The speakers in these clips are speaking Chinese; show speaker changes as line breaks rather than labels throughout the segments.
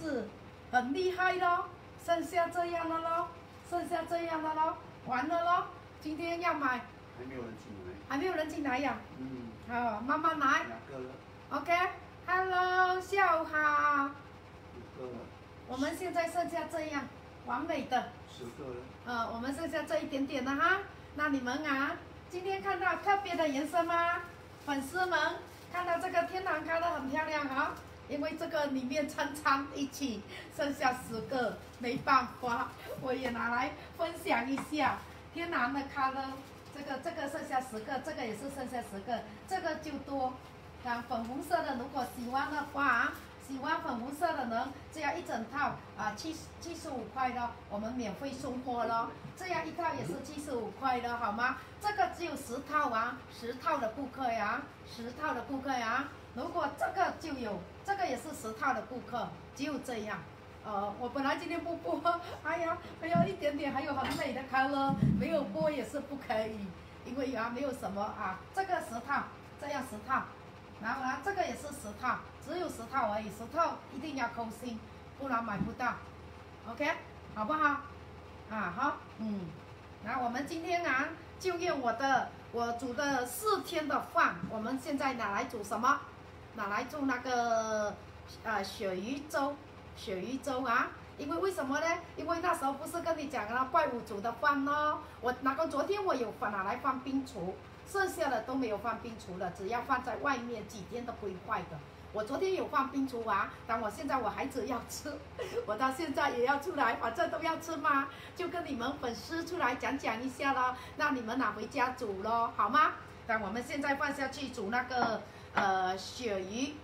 是很厉害咯，剩下这样的咯，剩下这样的咯，完了咯。今天要买，
还没有人进来。
还没有人进来呀？
嗯，
好，慢慢来。
两个了
，OK，Hello，下午好。
五个了，
我们现在剩下这样完美的，
十个了。
呃，我们剩下这一点点了哈。那你们啊，今天看到特别的颜色吗？粉丝们看到这个天堂开的很漂亮啊，因为这个里面掺掺一起，剩下十个，没办法，我也拿来分享一下天堂的咖喱。这个这个剩下十个，这个也是剩下十个，这个就多。啊，粉红色的，如果喜欢的话，喜欢粉红色的呢，这样一整套啊，七七十五块的，我们免费送货咯。这样一套也是七十五块的，好吗？这个只有十套啊，十套的顾客呀，十套的顾客呀。如果这个就有，这个也是十套的顾客，只有这样。呃，我本来今天不播，哎呀，还有一点点，还有很美的 color，没有播也是不可以，因为啊没有什么啊，这个十套，这样十套，然后啊这个也是十套，只有十套而已，十套一定要扣心，不然买不到，OK，好不好？啊好，嗯，那我们今天啊就用我的我煮的四天的饭，我们现在拿来煮什么？拿来做那个呃鳕鱼粥。鳕鱼粥啊，因为为什么呢？因为那时候不是跟你讲了怪物煮的饭咯，我那个昨天我有放拿来放冰橱，剩下的都没有放冰橱了，只要放在外面几天都不会坏的。我昨天有放冰橱啊，但我现在我孩子要吃，我到现在也要出来，反正都要吃嘛，就跟你们粉丝出来讲讲一下咯，那你们拿回家煮咯，好吗？那我们现在放下去煮那个呃鳕鱼，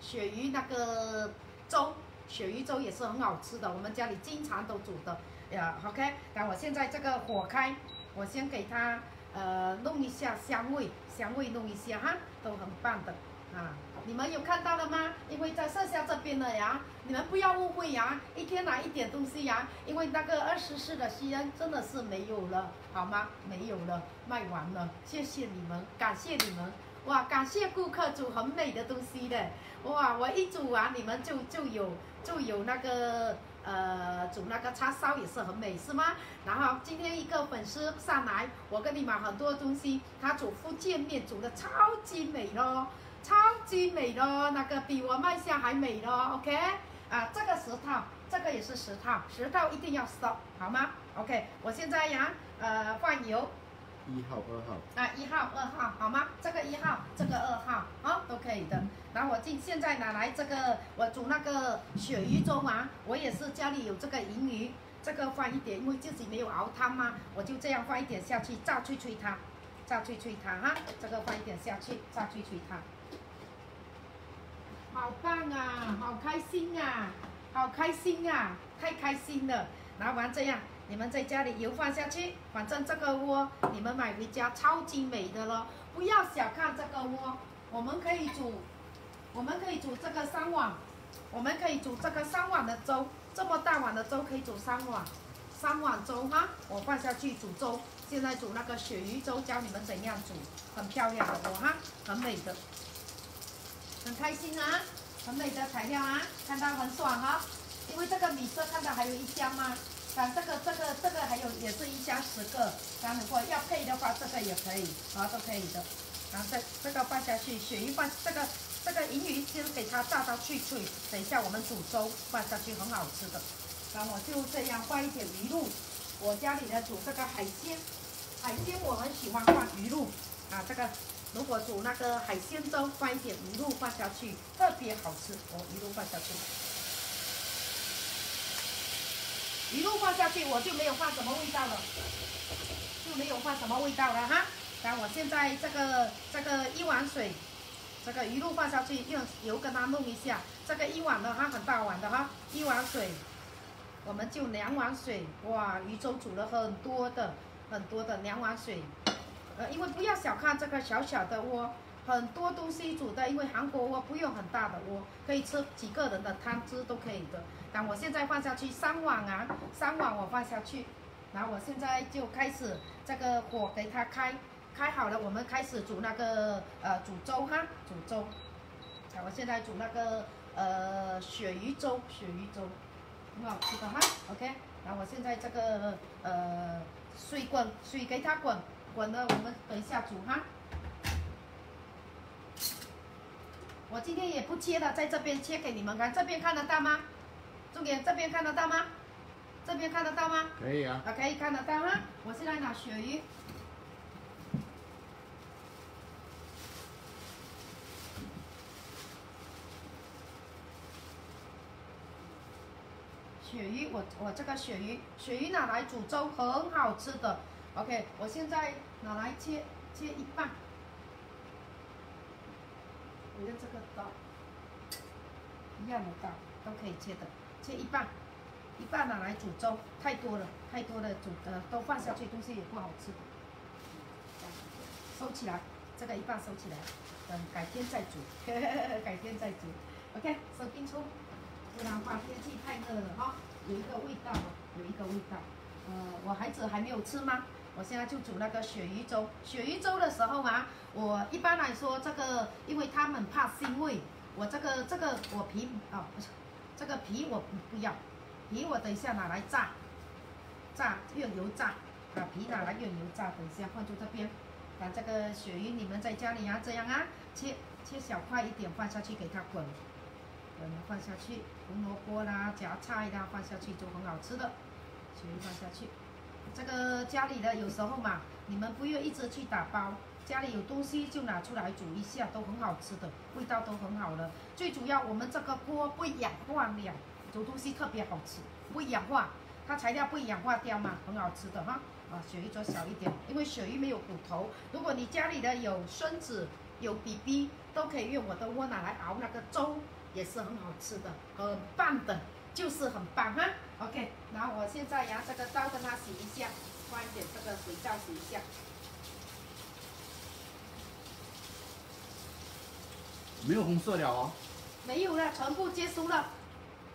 鳕鱼那个粥。鳕鱼粥也是很好吃的，我们家里经常都煮的呀。OK，那我现在这个火开，我先给它呃弄一下香味，香味弄一下哈，都很棒的啊。你们有看到了吗？因为在剩下这边的呀，你们不要误会呀，一天拿一点东西呀，因为那个二十四的西恩真的是没有了，好吗？没有了，卖完了，谢谢你们，感谢你们。哇，感谢顾客煮很美的东西的，哇，我一煮完你们就就有就有那个呃煮那个叉烧也是很美是吗？然后今天一个粉丝上来，我跟你买很多东西，他煮福建面煮的超级美咯，超级美咯，那个比我卖相还美咯，OK？啊，这个十套，这个也是十套，十套一定要 stop 好吗？OK，我现在呀呃放油。
一号、二号。
啊，一号、二号，好吗？这个一号，这个二号，啊，都可以的。然后我今现在拿来这个，我煮那个鳕鱼粥啊，我也是家里有这个银鱼，这个放一点，因为自己没有熬汤嘛，我就这样放一点下去，炸脆脆它，炸脆脆它哈，这个放一点下去，炸脆脆它。好棒啊，好开心啊，好开心啊，太开心了。拿完这样。你们在家里油放下去，反正这个锅你们买回家超级美的咯。不要小看这个锅，我们可以煮，我们可以煮这个三碗，我们可以煮这个三碗的粥，这么大碗的粥可以煮三碗，三碗粥哈，我放下去煮粥。现在煮那个鳕鱼粥，教你们怎样煮，很漂亮的锅哈，很美的，很开心啊，很美的材料啊，看到很爽哈、因为这个米色看到还有一箱吗？啊这个这个这个还有也是一箱十个，然后如果要配的话，这个也可以，啊都可以的。然后这这个放下去，鳕鱼放这个这个银鱼先给它炸到脆脆，等一下我们煮粥放下去很好吃的。然后我就这样放一点鱼露，我家里呢煮这个海鲜，海鲜我很喜欢放鱼露啊，这个如果煮那个海鲜粥放一点鱼露放下去，特别好吃。我鱼露放下去。鱼露放下去，我就没有放什么味道了，就没有放什么味道了哈。然后我现在这个这个一碗水，这个鱼露放下去，用油跟它弄一下。这个一碗的哈，很大碗的哈，一碗水，我们就两碗水。哇，鱼粥煮了很多的很多的两碗水，呃，因为不要小看这个小小的锅。很多东西煮的，因为韩国锅不用很大的锅，可以吃几个人的汤汁都可以的。那我现在放下去三碗啊，三碗我放下去，然后我现在就开始这个火给它开，开好了，我们开始煮那个呃煮粥哈，煮粥。啊，我现在煮那个呃鳕鱼粥，鳕鱼粥很好吃的哈。OK，然后我现在这个呃水滚，水给它滚，滚了我们等一下煮哈。我今天也不切了，在这边切给你们看，这边看得到吗？重点这边看得到吗？这边看得到吗？
可以啊。
啊，可以看得到哈。我现在拿鳕鱼。鳕鱼，我我这个鳕鱼，鳕鱼拿来煮粥很好吃的。OK，我现在拿来切切一半。你的这个刀，一样的刀都可以切的，切一半，一半拿来煮粥，太多了，太多了煮的都放下去，东西也不好吃。收起来，这个一半收起来，等改天再煮，改天再煮。OK，收进出，不然话天气太热了哈，有一个味道，有一个味道。呃，我孩子还没有吃吗？我现在就煮那个鳕鱼粥。鳕鱼粥的时候啊，我一般来说这个，因为他们怕腥味，我这个这个我皮啊不是，这个皮我不不要，皮我等一下拿来炸，炸用油炸，把皮拿来用油炸，等一下放在这边。把这个鳕鱼你们在家里啊这样啊，切切小块一点放下去给它滚，滚了放下去，胡萝卜啦夹菜啦放下去就很好吃的，鳕鱼放下去。这个家里的有时候嘛，你们不用一直去打包，家里有东西就拿出来煮一下，都很好吃的，味道都很好了。最主要我们这个锅不氧化了，煮东西特别好吃，不氧化，它材料不氧化掉嘛，很好吃的哈。啊，鳕鱼做小一点，因为鳕鱼没有骨头。如果你家里的有孙子、有 BB，都可以用我的锅拿来熬那个粥，也是很好吃的，很棒的。就是很棒哈，OK，然后我现在拿这个刀跟它洗一下，放一点这个水皂洗一下。
没有红色了哦。
没有了，全部结束了，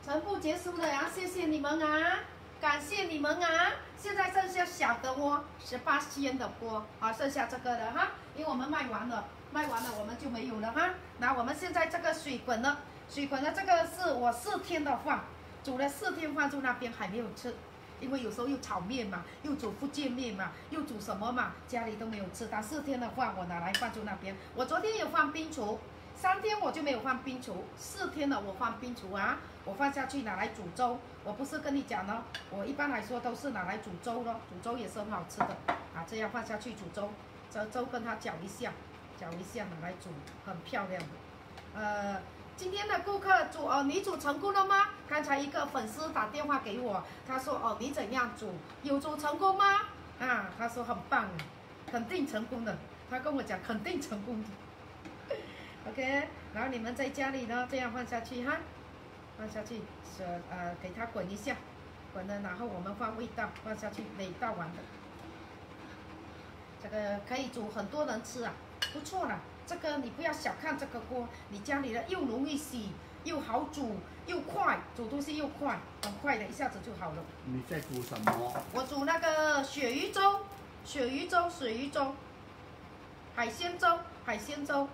全部结束了呀！谢谢你们啊，感谢你们啊！现在剩下小的锅，十八鲜的锅啊，剩下这个的哈，因为我们卖完了，卖完了我们就没有了哈。那我们现在这个水滚了，水滚了，这个是我四天的饭。煮了四天放在那边还没有吃，因为有时候又炒面嘛，又煮福建面嘛，又煮什么嘛，家里都没有吃。但四天的饭我拿来放在那边。我昨天有放冰橱，三天我就没有放冰橱，四天了我放冰橱啊，我放下去拿来煮粥。我不是跟你讲了，我一般来说都是拿来煮粥咯，煮粥也是很好吃的啊。这样放下去煮粥，这粥跟它搅一下，搅一下拿来煮，很漂亮的，呃。今天的顾客煮哦，你煮成功了吗？刚才一个粉丝打电话给我，他说哦，你怎样煮？有煮成功吗？啊，他说很棒，肯定成功的。他跟我讲肯定成功的。OK，然后你们在家里呢，这样放下去哈，放下去，是呃，给它滚一下，滚了，然后我们放味道，放下去，每道完的。这个可以煮很多人吃啊，不错了。这个你不要小看这个锅，你家里的又容易洗，又好煮，又快，煮东西又快，很快的，一下子就好了。
你在煮什么？
我煮那个鳕鱼粥，鳕鱼粥，鳕鱼粥，海鲜粥，海鲜粥。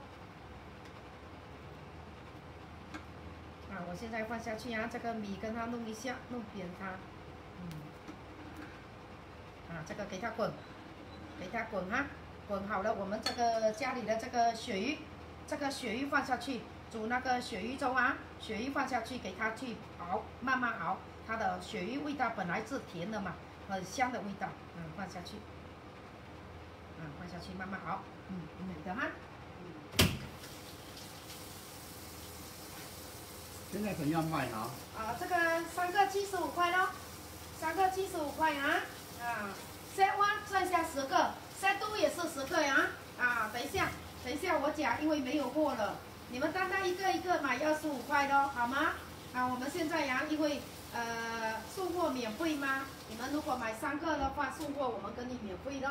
啊，我现在放下去啊，这个米跟它弄一下，弄扁它。嗯。啊，这个给它滚，给它滚哈。滚好了，我们这个家里的这个鳕鱼，这个鳕鱼放下去煮那个鳕鱼粥啊，鳕鱼放下去给它去熬，慢慢熬，它的鳕鱼味道本来是甜的嘛，很香的味道，嗯，放下去，嗯，放下去慢慢熬，嗯，美的哈。
现在怎样卖啊？
啊，这个三个七十五块咯，三个七十五块啊，啊，set one 剩下十个。三都也是十个呀，啊，等一下，等一下我讲，因为没有货了，你们单单一个一个买二十五块的，好吗？啊，我们现在呀，因为呃送货免费吗？你们如果买三个的话，送货我们给你免费的，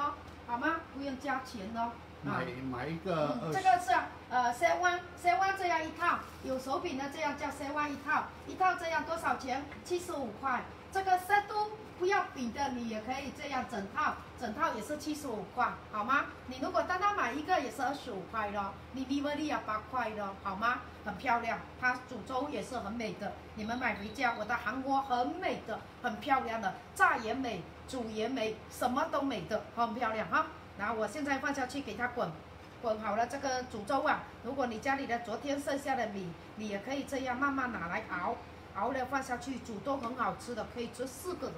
好吗？不用加钱的。
买买一个。
这个是呃三万三万这样一套，有手柄的这样叫三万一套，一套这样多少钱？七十五块。这个三都不要比的，你也可以这样整套，整套也是七十五块，好吗？你如果单单买一个也是二十五块咯，你米茉莉也八块咯，好吗？很漂亮，它煮粥也是很美的，你们买回家，我的韩国很美的，很漂亮的，炸也美，煮也美，什么都美的，很漂亮哈。然后我现在放下去给它滚，滚好了这个煮粥啊，如果你家里的昨天剩下的米，你也可以这样慢慢拿来熬，熬了放下去煮都很好吃的，可以吃四个人。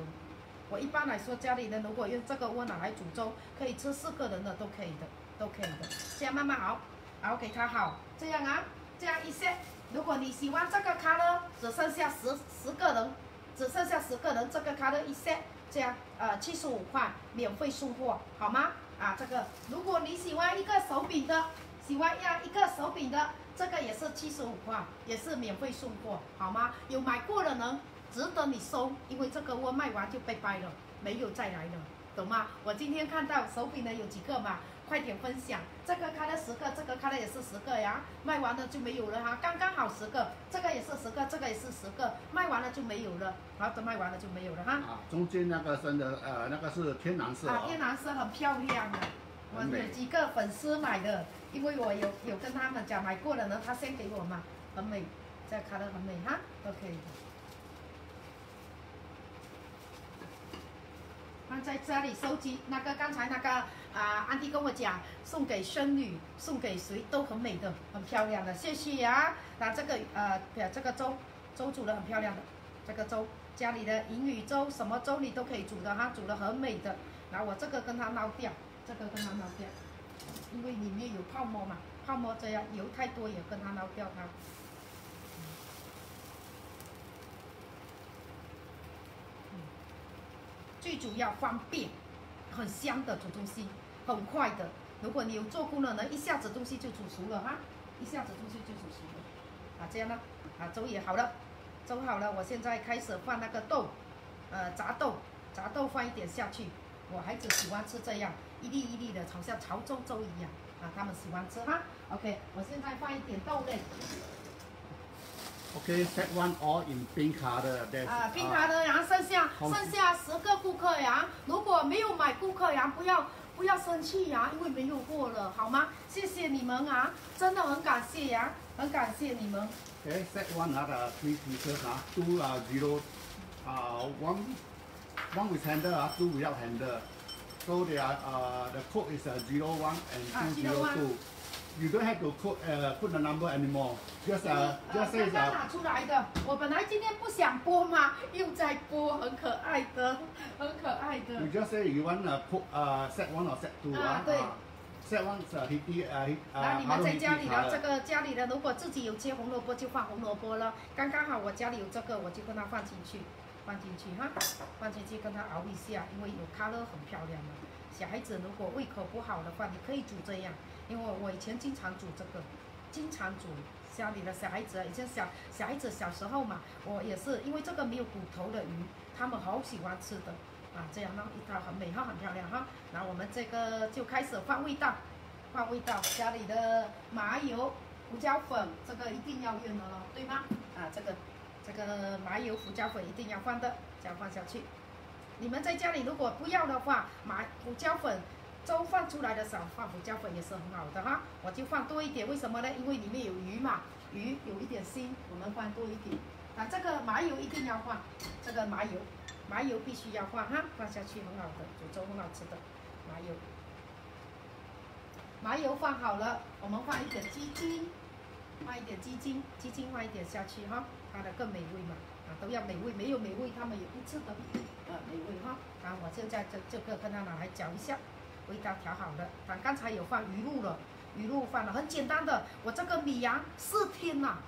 我一般来说家里人如果用这个锅拿来煮粥，可以吃四个人的都可以的，都可以的。这样慢慢熬，熬给它好，这样啊，这样一些。如果你喜欢这个卡呢，只剩下十十个人，只剩下十个人，这个卡呢一些，这样呃七十五块免费送货，好吗？啊，这个如果你喜欢一个手柄的，喜欢要一个手柄的，这个也是七十五块，也是免费送货，好吗？有买过的人。值得你收，因为这个窝卖完就拜拜了，没有再来了，懂吗？我今天看到手柄的有几个嘛，快点分享。这个开了十个，这个开了也是十个呀，卖完了就没有了哈，刚刚好十个，这个也是十个，这个也是十个，卖完了就没有了，好，的卖完了就没有了哈。
啊，中间那个真的呃，那个是天蓝色。
啊，天蓝色很漂亮的，我有几个粉丝买的，因为我有有跟他们讲买过了呢，他先给我嘛，很美，这开的很美哈，都可以。在这里收集那个刚才那个啊，安迪跟我讲，送给孙女，送给谁都很美的，很漂亮的，谢谢啊。那这个呃，这个粥粥煮的很漂亮的，这个粥家里的银鱼粥，什么粥你都可以煮的哈，煮的很美的。然后我这个跟它捞掉，这个跟它捞掉，因为里面有泡沫嘛，泡沫这样油太多也跟它捞掉它。最主要方便，很香的煮东西，很快的。如果你有做工的人，一下子东西就煮熟了哈，一下子东西就煮熟了。啊，这样呢，啊，粥也好了，粥好了，我现在开始放那个豆，呃，炸豆，炸豆放一点下去。我孩子喜欢吃这样一粒一粒的，好像潮州粥一样，啊，他们喜欢吃哈。OK，我现在放一点豆类。
OK, set one all in pink color.
啊，pink color，然后剩下剩下十个顾客呀。如果没有买顾客呀，不要不要生气呀，因为没有货了，好吗？谢谢你们啊，真的很感谢呀，很感谢你们。
Okay, set one other three pieces 啊，two uh zero, uh one one with handle 啊，two without handle. So they are uh the code is a zero one and two zero two. You don't have to put uh put the number anymore. Just uh just say
刚刚拿出来的，我本来今天不想播嘛，又在播，很可爱的，很可爱的。
You just say you want uh put uh set one or set two
啊？对。
set one 是 Hitty 呃
那你们在家里的这个家里的，如果自己有切红萝卜就放红萝卜了。刚刚好我家里有这个，我就跟它放进去，放进去哈，放进去跟它熬一下，因为有 color 很漂亮嘛。小孩子如果胃口不好的话，你可以煮这样。因为我以前经常煮这个，经常煮家里的小孩子，以前小小孩子小时候嘛，我也是因为这个没有骨头的鱼，他们好喜欢吃的啊，这样弄一套很美哈，很漂亮哈。然后我们这个就开始放味道，放味道，家里的麻油、胡椒粉，这个一定要用的咯，对吗？啊，这个这个麻油、胡椒粉一定要放的，这样放下去。你们在家里如果不要的话，麻胡椒粉。粥放出来的时候放胡椒粉也是很好的哈，我就放多一点，为什么呢？因为里面有鱼嘛，鱼有一点腥，我们放多一点。啊，这个麻油一定要放，这个麻油，麻油必须要放哈，放下去很好的，煮粥很好吃的，麻油。麻油放好了，我们放一点鸡精，放一点鸡精，鸡精放一点下去哈，它的更美味嘛，啊都要美味，没有美味他们也不吃的，呃美味哈。啊，我现在这这个跟它拿来搅一下。味道调好了，咱刚才有放鱼露了，鱼露放了，很简单的。我这个米呀，四天呐，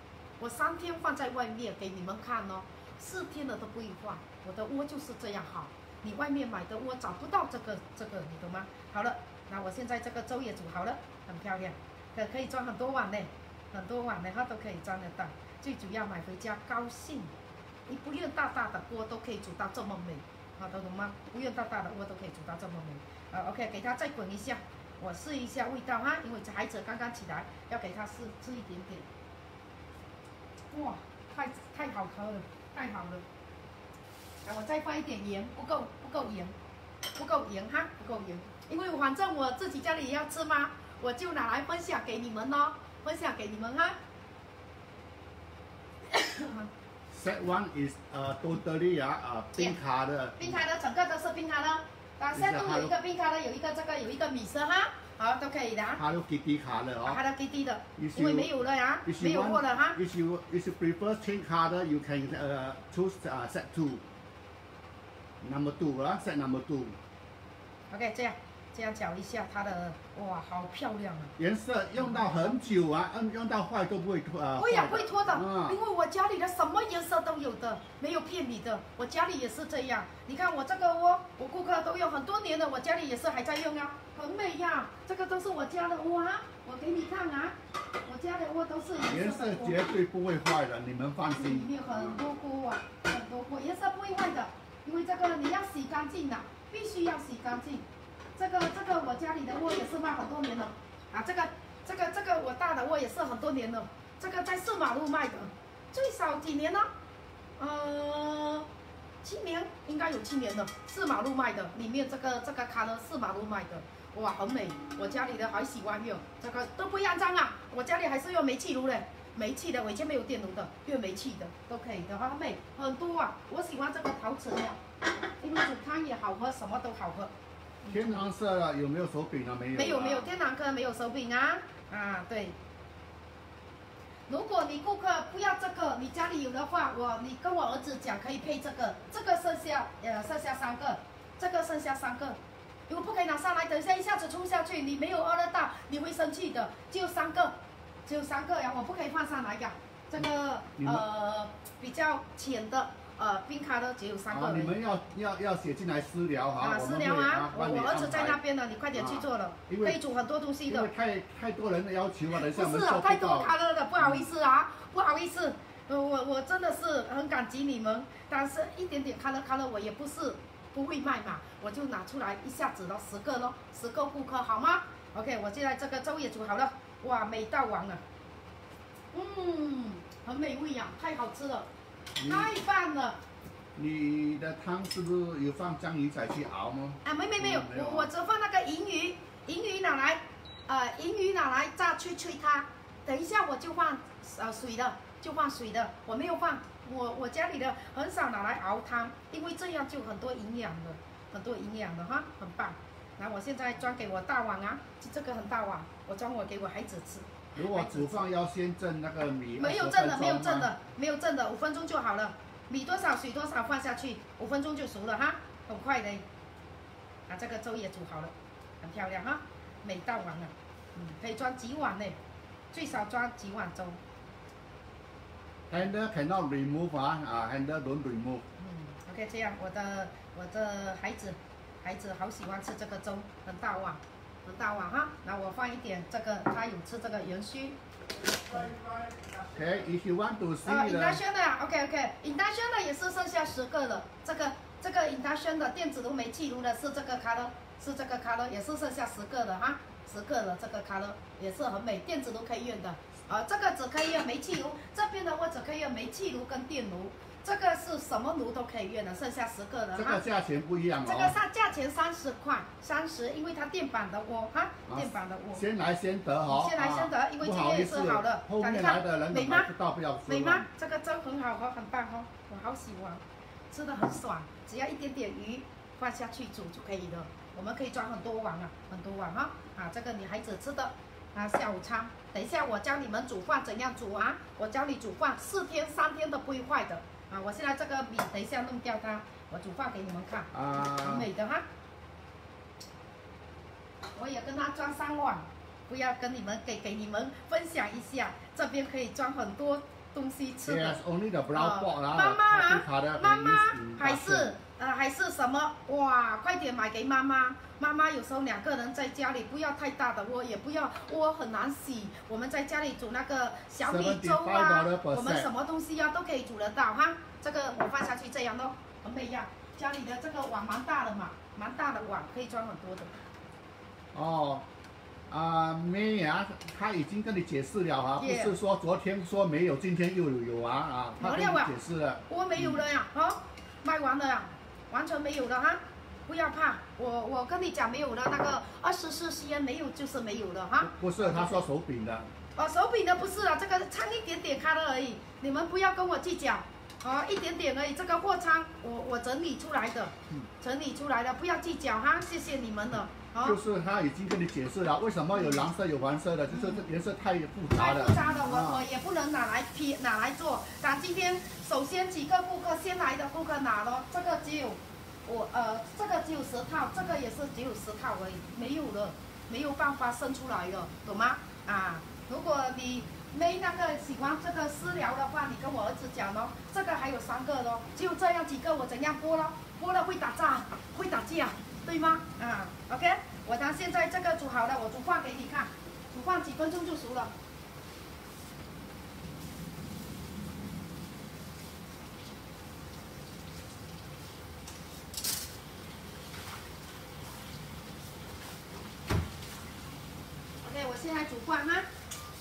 我三天放在外面给你们看哦，四天了都不会坏。我的窝就是这样好，你外面买的窝找不到这个这个，你懂吗？好了，那我现在这个粥也煮好了，很漂亮，可可以装很多碗呢，很多碗的话都可以装得到。最主要买回家高兴，你不用大大的锅都可以煮到这么美，好的懂吗？不用大大的锅都可以煮到这么美。呃，OK，给它再滚一下，我试一下味道哈，因为孩子刚刚起来，要给他试吃一点点。哇，太太好喝了，太好了。我再放一点盐，不够不够盐，不够盐哈，不够盐。因为反正我自己家里也要吃嘛，我就拿来分享给你们咯，分享给你们哈。
Set one is uh, totally uh, uh, pink color.
冰卡的整个都是冰卡的，啊，现在都有一个冰卡的，有一个这个有一个米色哈，好都可以的啊。
Hello Kitty 卡
的啊。Hello Kitty 的，因为没有了呀，没有货了哈。
if you if you prefer change color, you can uh, choose uh, set two. Number two, uh, set number two.
OK，这样这样搅一下它的，哇，好漂亮啊！
颜色用到很久啊，用用到坏都不会脱啊。
会呀，
坏
会脱的，
嗯
因为我家里的什么颜色都有的，没有骗你的。我家里也是这样，你看我这个窝，我顾客都用很多年了，我家里也是还在用啊，很美呀。这个都是我家的窝啊，我给你看啊，我家的窝都是
颜色。绝对不会坏的，你们放心
里
心。
面很多锅啊，很多锅，颜色不会坏的，因为这个你要洗干净的，必须要洗干净。这个这个我家里的窝也是卖很多年了，啊，这个这个这个我大的窝也是很多年了，这个在四马路卖的，最少几年呢？呃，七年应该有七年了，四马路卖的，里面这个这个卡呢四马路卖的，哇，很美，我家里的还喜欢用，这个都不压脏啊，我家里还是用煤气炉嘞。煤气的，我以前没有电炉的，用煤气的都可以的，很美，很多啊。我喜欢这个陶瓷的，因为煮汤也好喝，什么都好喝。
天蓝色的有没有手柄啊？没有啊。
没有没有，天堂科没有手柄啊啊对。如果你顾客不要这个，你家里有的话，我你跟我儿子讲可以配这个，这个剩下呃剩下三个，这个剩下三个，如果不可以拿上来，等一下一下子冲下去，你没有饿得到，你会生气的。只有三个，只有三个呀，我不可以放上来呀。这个呃比较浅的呃冰卡的只有三个
啊，你们要要要写进来私聊哈，
啊，私聊啊，我我儿子在那边呢，你快点去做了，
因为
可以煮很多东西的
因为。太太多人的要求了，等一下我们
不是啊，太。多卡了的，不好意思啊，不好意思，呃，我我真的是很感激你们，但是一点点卡了卡了，我也不是不会卖嘛，我就拿出来一下子咯，十个咯，十个顾客好吗？OK，我现在这个粥也煮好了，哇，美到完了，嗯，很美味呀、太好吃了，
你
太棒了。
你的汤是不是有放章鱼仔去熬吗？
啊，没没没有，
嗯没有啊
我我只放那个银鱼，银鱼拿来，呃，银鱼拿来炸脆脆它。等一下我就放呃水的，就放水的，我没有放，我我家里的很少拿来熬汤，因为这样就很多营养的，很多营养的哈，很棒。来我现在装给我大碗啊，这个很大碗，我装我给我孩子吃。
如果煮饭要先蒸那个米，
没有
20
蒸的，没有蒸。的，没有蒸的，五分钟就好了。米多少水多少放下去，五分钟就熟了哈，很快的。啊，这个粥也煮好了，很漂亮哈，美到完了。嗯，可以装几碗呢？最少装几碗粥。
Handle cannot remove 啊啊，handle don't remove。
嗯，OK，这样我的我的孩子孩子好喜欢吃这个粥，很大碗，很大碗哈。那我放一点这个，他有吃这个元须。
Okay, if you want to see
啊 the，induction 的，OK OK，induction 的也是剩下十个了。这个这个 induction 的电子炉、煤气炉的是这个卡了，是这个卡了，也是剩下十个了哈，十个了。这个卡了也是很美，电子炉可以用的。啊，这个只可以用煤气炉，这边的我只可以用煤气炉跟电炉，这个是什么炉都可以用的，剩下十个人哈
这个。价钱不一样
这个
哦。
上价钱三十块，三十，因为它电板的窝哈，电板的窝。
先来先得哦。
先来先得
啊
因为今天也是好的
后面来的人
美吗
到不要说。
美吗？？这个粥很好喝，很棒哦，我好喜欢，吃的很爽，只要一点点鱼放下去煮就可以了。我们可以装很多碗啊，很多碗哈啊，这个女孩子吃的啊下午餐。等一下我教你们煮饭怎样煮啊，我教你煮饭四天三天都不会坏的啊。我现在这个米等一下弄掉它，我煮饭给你们看，很
啊，
美的哈。我也跟他装三碗，不要跟你们给给你们分享一下，这边可以装很多东西吃的。
Yes, only the brown pot 啦。
妈妈啊妈妈还是呃还是什么哇？快点买给妈妈！妈妈有时候两个人在家里，不要太大的窝，也不要窝很难洗。我们在家里煮那个小米粥啊我们什么东西呀、都可以煮得到哈。这个我放下去这样咯，很美呀。家里的这个碗蛮大的嘛，蛮大的碗可以装很多的。
哦，啊，May 啊，他已经跟你解释了啊，不是说昨天说没有，今天又有有啊啊，他跟你
没有啊
解释了。
我没有了呀，啊，卖完了呀，完全没有了哈，不要怕，我我跟你讲没有了，那个二十四 cm 没有就是没有了哈。
不是，他说手柄的。
哦，手柄的不是了，这个差一点点开了而已，你们不要跟我计较。哦，一点点而已，这个货仓我我整理出来的，整理出来的，不要计较哈，谢谢你们了。
就是他已经跟你解释了，为什么有蓝色有黄色的，就是这颜色太复杂了。
太复杂了，我我也不能拿来批拿来做。咱今天首先几个顾客先来的顾客拿了，这个只有我呃，这个只有十套，这个也是只有十套而已，没有了，没有办法生出来了，懂吗？啊，如果你。没那个喜欢这个私聊的话，你跟我儿子讲咯。这个还有三个咯，就这样几个，我怎样播咯，播了会打架，会打架，对吗？啊，OK，我当现在这个煮好了，我煮饭给你看，煮饭几分钟就熟了。OK，我现在煮饭哈。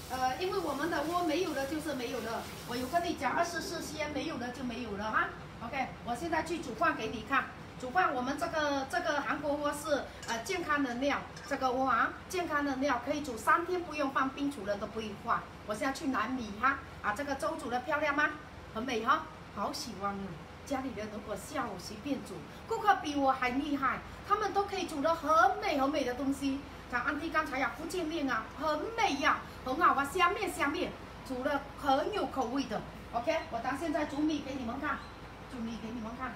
呃，因为我们的窝没有了就是没有了，我有跟你讲二十四天没有了就没有了哈。OK，我现在去煮饭给你看。煮饭我们这个这个韩国锅是呃健康的料，这个锅啊健康的料可以煮三天不用放冰，除了都不会化。我现在去拿米哈，啊这个粥煮的漂亮吗？很美哈，好喜欢啊！家里人如果下午随便煮，顾客比我还厉害，他们都可以煮的很美很美的东西。像安迪刚才呀，福建面啊，很美呀，很好啊，虾面虾面，煮的很有口味的。OK，我当现在煮米给你们看，煮米给你们看。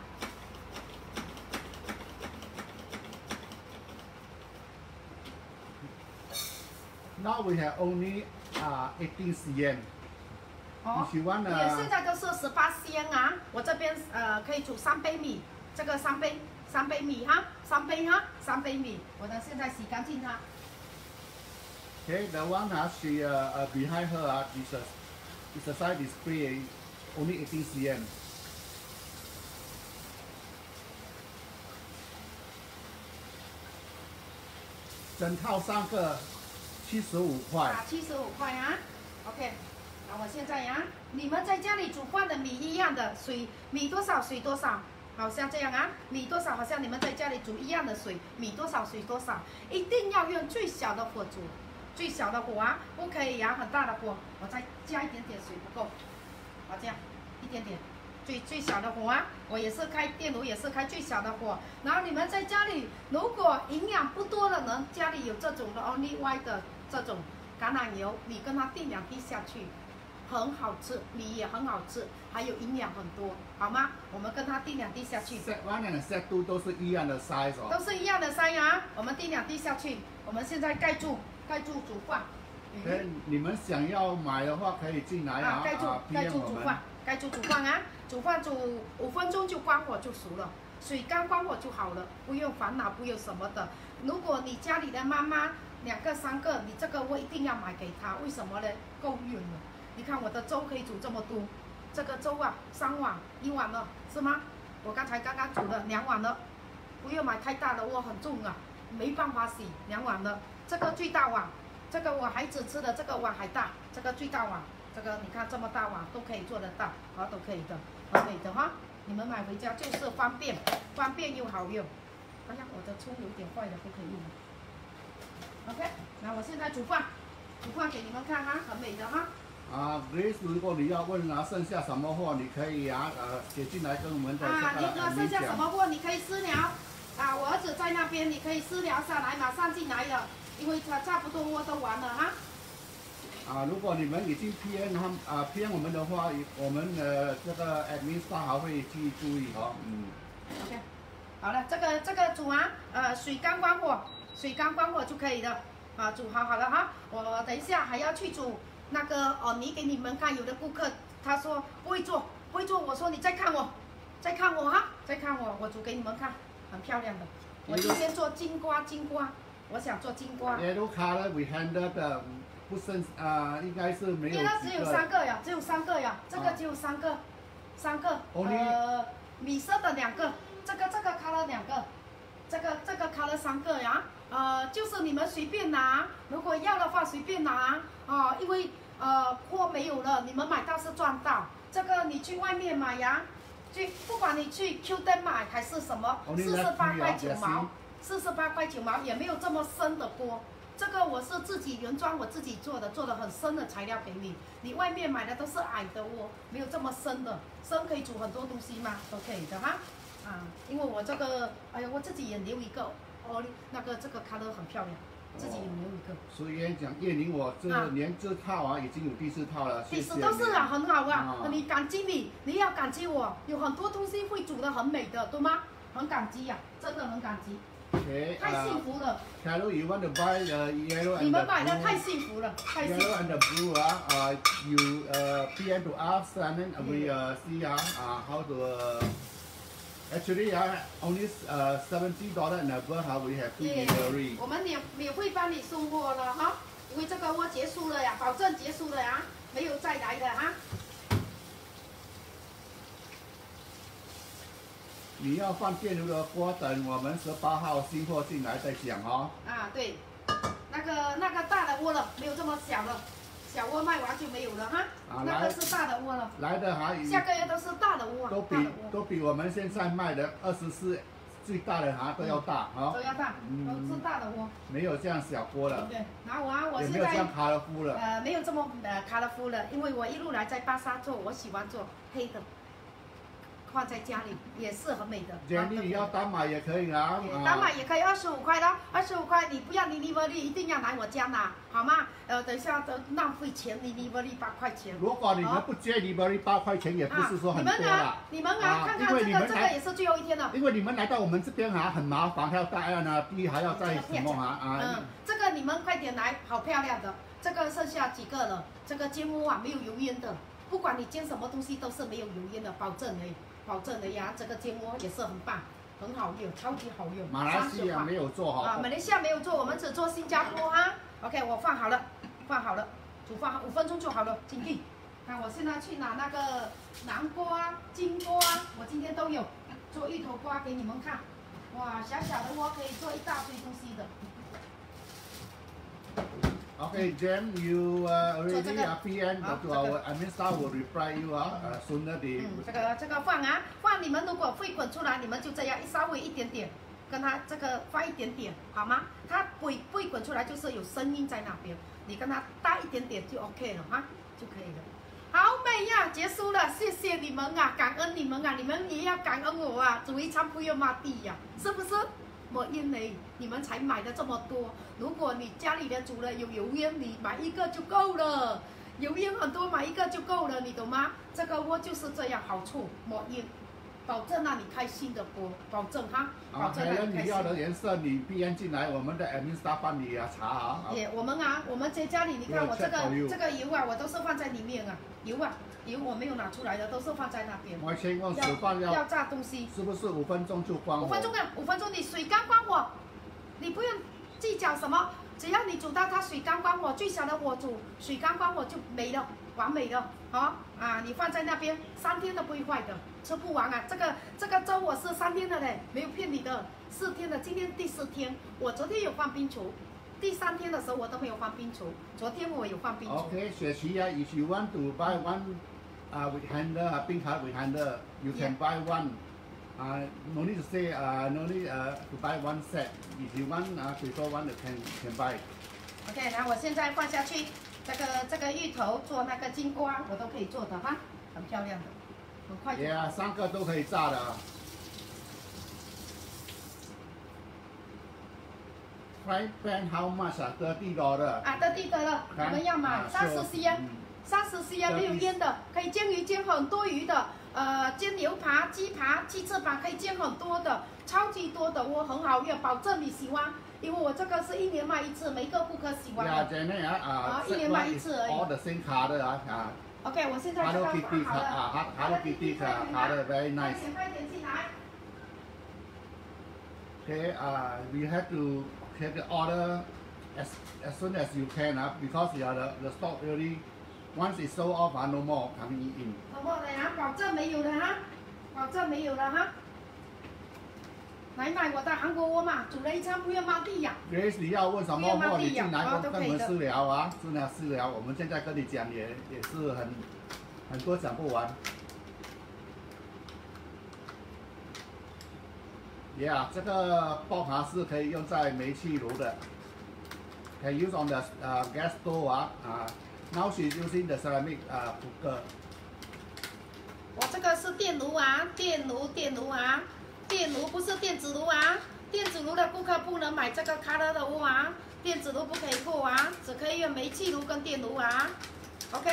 Now we have only uh 18 cm。
哦，也现在都是十八 cm 啊，我这边呃可以煮三杯米，这个三杯。三杯米哈，三杯哈，三杯米，我等现在洗干净它。
Okay, the one she uh, uh behind her uh, is a is a side display only 18 cm. 整套三个七十五块。
啊，七十五块啊。OK，那我现在呀，你们在家里煮饭的米一样的水，米多少水多少。好像这样啊，米多少？好像你们在家里煮一样的水，米多少水多少，一定要用最小的火煮，最小的火啊，不可以养很大的火。我再加一点点水不够，好这样，一点点，最最小的火啊，我也是开电炉，也是开最小的火。然后你们在家里如果营养不多的人，家里有这种的 only white 的这种橄榄油，你跟它滴两滴下去。很好吃，米也很好吃，还有营养很多，好吗？我们跟它滴两滴下去。
set one and set two 都是一样的 size 哦。
都是一样的 size 啊，我们滴两滴下去。我们现在盖住，盖住煮饭。
哎，你们想要买的话可以进来啊。
盖住，盖住煮饭，盖住煮饭啊！煮饭煮五分钟就关火就熟了，水干关火就好了，不用烦恼，不用什么的。如果你家里的妈妈两个三个，你这个我一定要买给他，为什么呢？够用了。你看我的粥可以煮这么多，这个粥啊，三碗一碗了，是吗？我刚才刚刚煮的两碗了，不要买太大的锅，很重啊，没办法洗。两碗了，这个最大碗，这个我孩子吃的这个碗还大，这个最大碗，这个你看这么大碗都可以做得到，啊，都可以的，很美的哈。你们买回家就是方便，方便又好用。哎呀，我的葱有点坏了，不可以用。OK，那我现在煮饭，煮饭给你们看哈，很美的哈。
啊，Grace，如果你要问啊，剩下什么货，你可以啊，呃，写进来跟我们的
啊，林哥，剩下什么货你可以私聊，啊，我儿子在那边，你可以私聊下来，马上进来了，因为他差不多货都完了哈。
啊，如果你们已经 PM 他啊 PM 我们的话，我们的这个 admin staff 还会去注意哦。嗯。
OK，好了，这个这个煮啊，呃，水干关火，水干关火就可以了，啊，煮好好了哈，我等一下还要去煮。那个哦，你给你们看，有的顾客他说不会做，不会做。我说你再看我，再看我哈，再看我，我煮给你们看，很漂亮的。我今天做金瓜，金瓜，我想做金瓜。
Yellow color we handle 的不剩啊，应该是没有。因为它
只有三个呀，只有三个呀，这个只有三个，三个。呃，米色的两个，这个这个 color 两个，这个这个 color 三个呀。呃，就是你们随便拿，如果要的话随便拿啊，因为呃货没有了，你们买到是赚到。这个你去外面买呀，去不管你去 Q 灯买还是什么，四十八块九毛，四十八块九毛也没有这么深的锅。这个我是自己原装，我自己做的，做的很深的材料给你。你外面买的都是矮的锅，没有这么深的，深可以煮很多东西嘛，都可以的哈。啊，因为我这个，哎呀，我自己也留一个哦，那个这个卡都很漂亮，自己也留一个。
所以讲叶宁，我这连这套啊已经有第四套了，
第四都是啊，很好啊。你感激你，你要感激我，有很多东西会煮的很美的，懂吗？很感激呀，真的很感激。太幸福了。
Carol, you want to buy the yellow and the blue?
你们买的太幸福了，太幸福。
Yellow and the blue 啊，uh, you uh PM to us and then we uh see uh, uh how to actually uh only uh seventy dollar and above how we have free delivery.
我们免免费帮你送货了哈，因为这个窝结束了呀，保证结束了呀，没有再来的哈。
你要放电炉的锅，等我们十八号新货进来再讲哦。
啊，对，那个那个大的窝了，没有这么小了，小窝卖完就没有了哈。啊，那个是大的窝了。
来的还
下个月都是大的窝。
都比都比我们现在卖的二十四最大的蛤都要大
啊。都要大，都是大的窝。
没有这样小窝了。
对，然后啊，我现在
没有这样卡勒夫了。
呃，没有这么呃卡拉夫了，因为我一路来在巴沙做，我喜欢做黑的。放在家里也是很美的。
姐，你要单买也可以啊。
单买也可以，二十五块的，二十五块你不要你尼泊利，一定要来我家拿，好吗？呃，等一下都浪费钱，你尼泊利八块钱。
如果你们不接尼泊利八块钱，也不是说很多
了。你们啊，你们啊，看看这个，这个也是最后一天了。
因为你们来到我们这边啊，很麻烦，还要带啊，第一还要再什么啊啊。
嗯，这个你们快点来，好漂亮的，这个剩下几个了，这个煎锅啊没有油烟的，不管你煎什么东西都是没有油烟的，保证的。保证的呀，这个煎锅也是很棒，很好用，超级好用。
马来西亚没有做好
啊，马来西亚没有做，我们只做新加坡哈。OK，我放好了，放好了，煮饭五分钟就好了，进去。那我现在去拿那个南瓜、金瓜，我今天都有做芋头瓜给你们看。哇，小小的锅可以做一大堆东西的。
Okay, Jem, you uh, already uh, PM to our admin staff will reply you uh, uh, sooner the.
嗯，这个这个放啊放，你们如果会滚出来，你们就这样一稍微一点点，跟它这个放一点点，好吗？它不会不会滚出来，就是有声音在那边，你跟它搭一点点就 OK 了哈，就可以了。好美呀，结束了，谢谢你们啊，感恩你们啊，你们也要感恩我啊，煮一餐不要骂地呀，是不是？我因为你们才买的这么多。如果你家里的煮了有油烟，你买一个就够了。油烟很多，买一个就够了，你懂吗？这个锅就是这样好处，抹烟，保证让你开心的锅，保证哈，保证让
你开心。你要的颜色你必然进来，我们的 admin staff 帮你啊查啊。
也我们啊，我们在家里，你看我这个这个油啊，我都是放在里面啊，油啊。油我没有拿出来的，都是放在那边。
要
要炸东西，
是不是五分钟就关火？
五分钟啊，五分钟你水干关火，你不用计较什么，只要你煮到它水干关火，最小的火煮，水干关火就没了，完美了，好啊，你放在那边三天都不会坏的，吃不完啊。这个这个粥我是三天的嘞，没有骗你的，四天的，今天第四天，我昨天有放冰橱，第三天的时候我都没有放冰橱，昨天我有放冰橱。
OK，雪琪啊，If you want to buy one. Uh, with handle, uh, pink card with handle, you can buy one. Uh, no need to say, uh, no need uh, to buy one set. If you want, uh, prefer one, you can, can buy.
OK，然后我现在放下去，这个这个芋头做那个金瓜，我都可以做的哈，很漂亮的，很快。
Yeah，三个都可以炸的。Fry pan how much 啊？Thirty dollar。
啊，thirty dollar，你们要买三十 cm。三十 cm 没有烟的，可以煎鱼煎很多鱼的，呃，煎牛扒、鸡扒、鸡翅膀可以煎很多的，超级多的，我很好用，保证你喜欢，因为我这个是一年卖一次，每个顾客喜欢。
呀，这样啊啊，
一年卖一次而已。
All the same color 啊啊。
OK，我现在就要放好了。
啊，Hello Kitty 卡，color very nice。
快点进来。
Okay, uh, we have to take the order as as soon as you can, uh, because yeah, the the stock really. Once it's sold off, no more coming in.
No 保证没有了哈，保证没有了哈。来买我的韩国窝嘛，煮了一餐不要抹地呀。
Grace，你要问什么货，你进来跟跟我们私聊啊，私聊私聊，我们现在跟你讲也也是很很多讲不完。Yeah，这个爆卡是可以用在煤气炉的。Can use on the uh, gas stove 啊啊。Now she's using the ceramic uh, cooker.
我这个是电炉啊，电炉电炉啊，电炉不是电子炉啊。电子炉的顾客不能买这个 color 的屋啊，电子炉不可以过啊，只可以用煤气炉跟电炉啊。OK。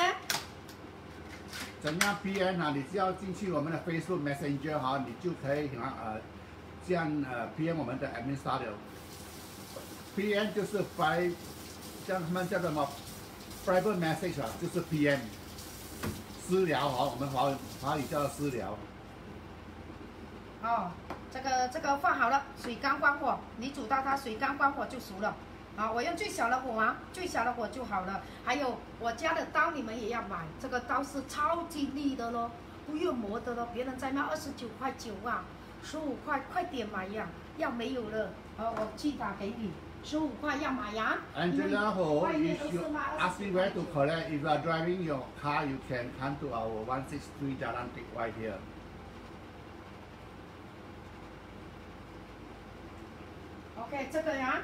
怎样 PM 啊？你只要进去我们的 Facebook Messenger 哈，你就可以啊呃这样呃 PM 我们的 Admin Studio。PM 就是 Pri，叫他们叫什么 Private Message 啊，就是 PM。私聊哈，我们华华语叫私聊。
哦，这个这个放好了，水干关火，你煮到它水干关火就熟了。啊，我用最小的火啊，最小的火就好了。还有我家的刀，你们也要买，这个刀是超级利的喽，不用磨的喽。别人在卖二十九块九啊，十五块，快点买呀，要没有了，啊，我去打给你，十五块要买呀。
Angela Ho, if you asking where to collect, if you are driving your car, you can come to our 163 Jalan Teck Whye here.
OK，这个呀。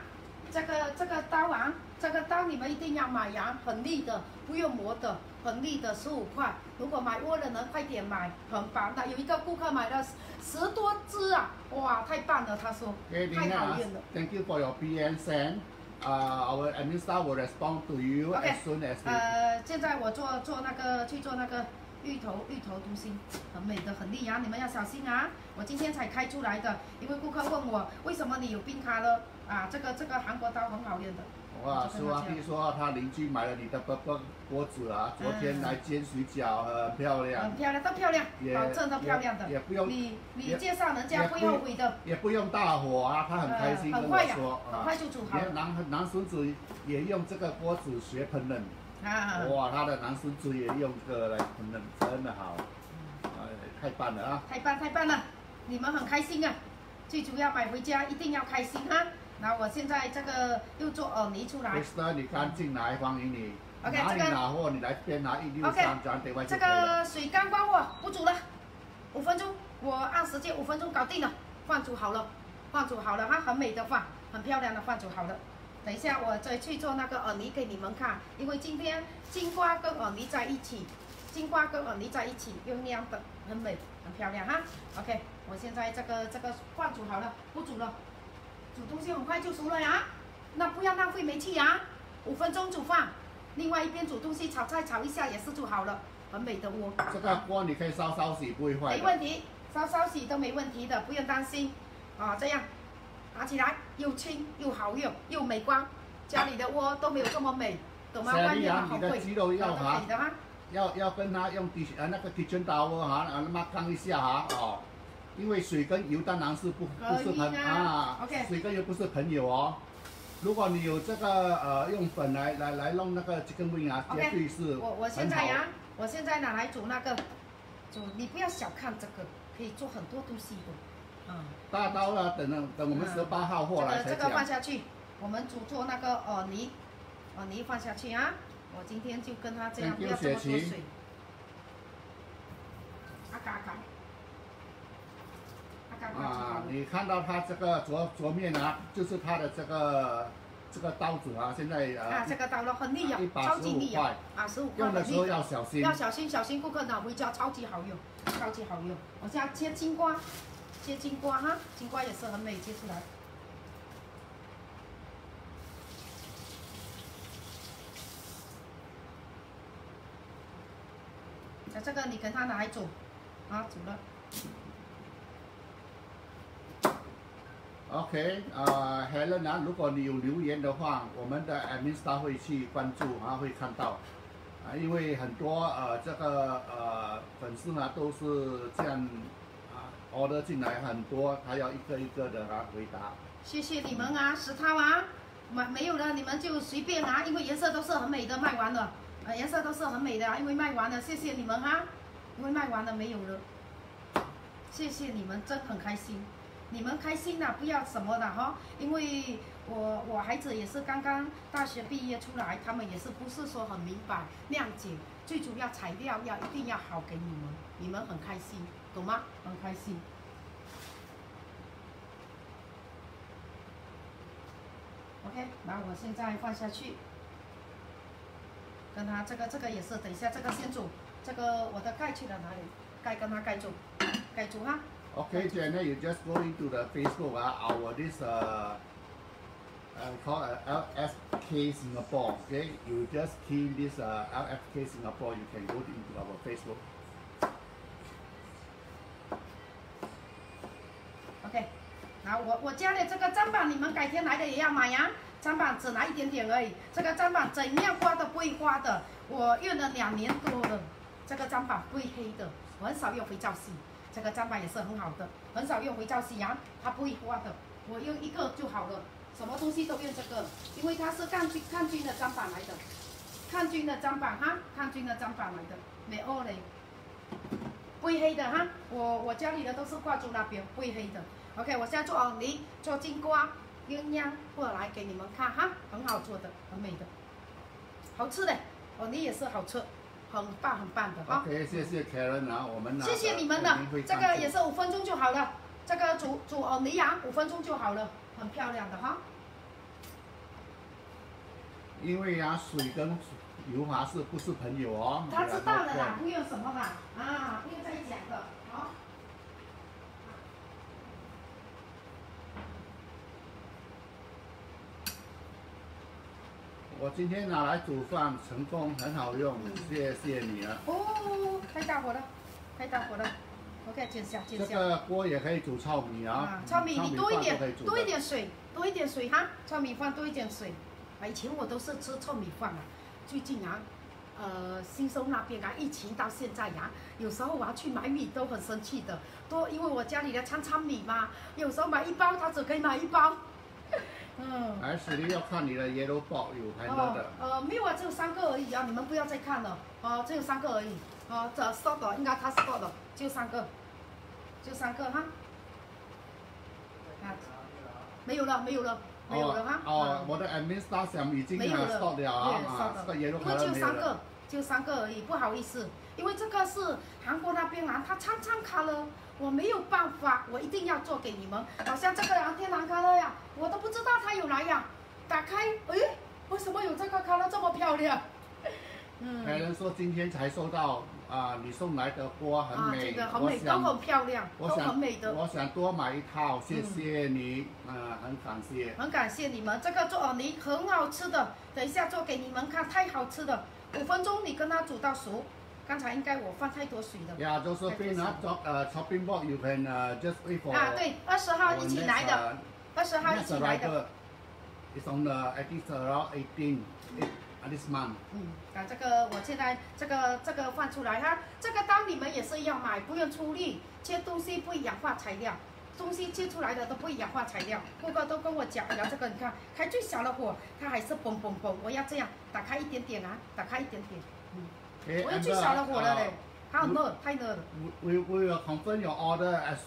这个这个刀啊，这个刀你们一定要买呀，很利的，不用磨的，很利的，十五块。如果买窝的人快点买，很棒的。有一个顾客买了十多只啊，哇，太棒了，他说，太讨厌了。
Thank you for your PM send. Uh, our admin staff will respond to you as soon as.
呃，现在我做做那个去做那个芋头芋头图心，很美的，很利啊，你们要小心啊。我今天才开出来的，因为顾客问我为什么你有冰卡了。啊，这个这个韩国刀很好用的。
哇，说啊，听说他邻居买了你的锅锅锅子啊，昨天来煎水饺，很漂亮。
很漂亮，都漂亮，保证都漂亮的。
也不用
你你介绍人家会后悔的。
也不用大火啊，他很开心跟我说
啊。很快就煮好。
男男孙子也用这个锅子学烹饪。啊。哇，他的男孙子也用这个来烹饪，真的好。哎，太棒了啊！
太棒太棒了，你们很开心啊！最主要买回家一定要开心哈。那我现在这个又做耳泥出来。
你刚进来，欢迎你。
OK，
这个拿货，你来边拿一六三转对外
这个水干关火，不煮了，五分钟，我按时间五分钟搞定了，饭煮好了，饭煮好了哈，很美的饭，很漂亮的饭煮好了。等一下我再去做那个耳泥给你们看，因为今天金瓜跟耳泥在一起，金瓜跟耳泥在一起，又那样的很美，很漂亮哈。OK，我现在这个这个饭煮好了，不煮了。煮东西很快就熟了呀，那不要浪费煤气呀，五分钟煮饭，另外一边煮东西炒菜炒一下也是煮好了，很美的锅。
这个锅你可以烧烧洗不会坏。
没问题，烧烧洗都没问题的，不用担心。啊，这样。拿起来又轻又好用又美观，家里的锅都没有这么美，懂吗？外面好贵，
都要哈，要要跟他用底呃那个 kitchen 刀哈，那么刚一下哈哦。因为水跟油当然是不不是朋啊，水跟油不是朋友哦。如果你有这个呃用粉来来来弄那个鸡根味啊，绝对是
我我现在呀，我现在拿来煮那个，煮你不要小看这个，可以做很多东西的。
嗯。大刀啊，等等等我们十八号货来
才这个放下去，我们煮做那个哦泥，哦泥放下去啊。我今天就跟他这样，不要这么多水。啊嘎嘎。
啊，你看到它这个桌桌面啊，就是它的这个这个刀子啊，现在
呃，啊，这个刀了很利用，超级利
啊，
啊，十五块
用的时候要小心，
要小心小心，顾客拿回家超级好用，超级好用。我现在切金瓜，切金瓜哈，金瓜也是很美，切出来。那这个你跟他拿来煮，啊，煮了。
OK，呃，Helen 啊，如果你有留言的话，我们的 Admin Staff 会去关注啊，会看到。啊，因为很多呃这个呃粉丝呢都是这样啊，order 进来很多，他要一个一个的来回答。
谢谢你们啊，石涛啊，没没有了，你们就随便拿，因为颜色都是很美的，卖完了，呃，颜色都是很美的，因为卖完了，谢谢你们啊，因为卖完了没有了，谢谢你们，真很开心。你们开心了，不要什么的哈，因为我我孩子也是刚刚大学毕业出来，他们也是不是说很明白谅解，最主要材料要一定要好给你们，你们很开心，懂吗？很开心。OK，那我现在放下去，跟他这个这个也是，等一下这个先煮，这个我的盖去了哪里？盖跟他盖住，盖住哈。
Okay, Jenna, you just go into the Facebook, uh, our this uh, uh, called uh, LFK Singapore. Okay, you just key this uh, LFK Singapore. You can go into our Facebook.
Okay，那我我家的这个砧板，你们改天来的也要买呀。砧板只拿一点点而已，这个砧板怎样刮都不会刮的。我用了两年多了，这个砧板不会黑的，我很少用肥皂洗。这个砧板也是很好的，很少用肥皂洗呀，它不会花的。我用一个就好了，什么东西都用这个，因为它是抗菌抗菌的砧板来的，抗菌的砧板哈，抗菌的砧板来的，美欧嘞，不会黑的哈。我我家里的都是挂住那边，不会黑的。OK，我现在做藕泥，做金瓜。鸳鸯过来给你们看哈，很好做的，很美的，好吃的，哦，你也是好吃，很棒很棒的哈。
OK，谢谢 Karen 啊，我们
谢谢你们的，这个也是五分钟就好了，这个煮煮藕泥羊，五分钟就好了，很漂亮的哈。
因为呀，水跟油麻是不是朋友哦？
他知道了啦，不用什么啦，啊，不用再讲的，好。
我今天拿来煮饭成功，很好用，谢谢你了。
哦，开大火了，开大火了。OK，减小减小。
这个锅也可以煮糙米啊。
糙米你多一点，多一点水，多一点水哈。糙米饭多一点水。以前我都是吃糙米饭啊，最近啊，呃，新收那边啊，疫情到现在呀，有时候我要去买米都很生气的，多因为我家里的餐餐米嘛，有时候买一包，他只可以买一包。
嗯，还是你要看你的 yellow box 有很多的。
呃，没有啊，只有三个而已啊，你们不要再看了。哦，只有三个而已。哦，这 stock 应该它 stock 的，就三个，就三个哈。啊，没有了，没有了，没有了哈。
哦，我的 admin staff 已经 stock 了啊，
啊，因为就三个，就三个而已，不好意思，因为这个是韩国那边啊，他常常卡了。我没有办法，我一定要做给你们。好像这个蓝，天蓝卡了呀，我都不知道它有来呀。打开，哎，为什么有这个卡了这么漂亮？
嗯。有人说今天才收到啊，你送来的锅很美，
这个很美，都很漂亮，都很美的。
我想多买一套，谢谢你，啊，很感谢。
很感谢你们，这个做藕泥很好吃的，等一下做给你们看，太好吃了。五分钟你跟它煮到熟。刚才应该我放太多水了。
Yeah, Josephine, uh, uh, chopping board you can uh, just wait for.
啊，对，二十号一起来的，二十号一起来的。
It's on the at least around eighteen this month.
嗯，啊，这个我现在这个这个放出来哈，这个刀你们也是要买，不用出力，切东西不会氧化材料，东西切出来的都不会氧化材料。顾客都跟我讲，聊这个你看，开最小的火，它还是嘣嘣嘣，我要这样打开一点点啊，打开一点点，嗯。我要最小的火了嘞，它很热，太热了。
We we will confirm your order as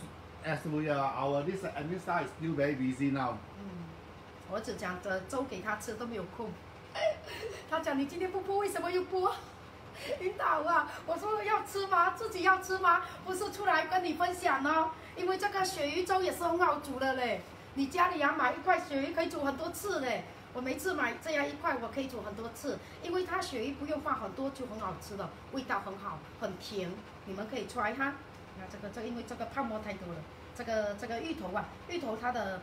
as we are our this administrator is still very busy now.
嗯，我只讲着粥给他吃都没有空。他讲你今天不播，为什么又播？领导啊，我说要吃吗？自己要吃吗？不是出来跟你分享呢，因为这个鳕鱼粥也是很好煮的嘞。你家里要买一块鳕鱼可以煮很多次嘞。我每次买这样一块，我可以煮很多次，因为它鳕鱼不用放很多就很好吃了，味道很好，很甜。你们可以出来哈。那这个这因为这个泡沫太多了，这个这个芋头啊，芋头它的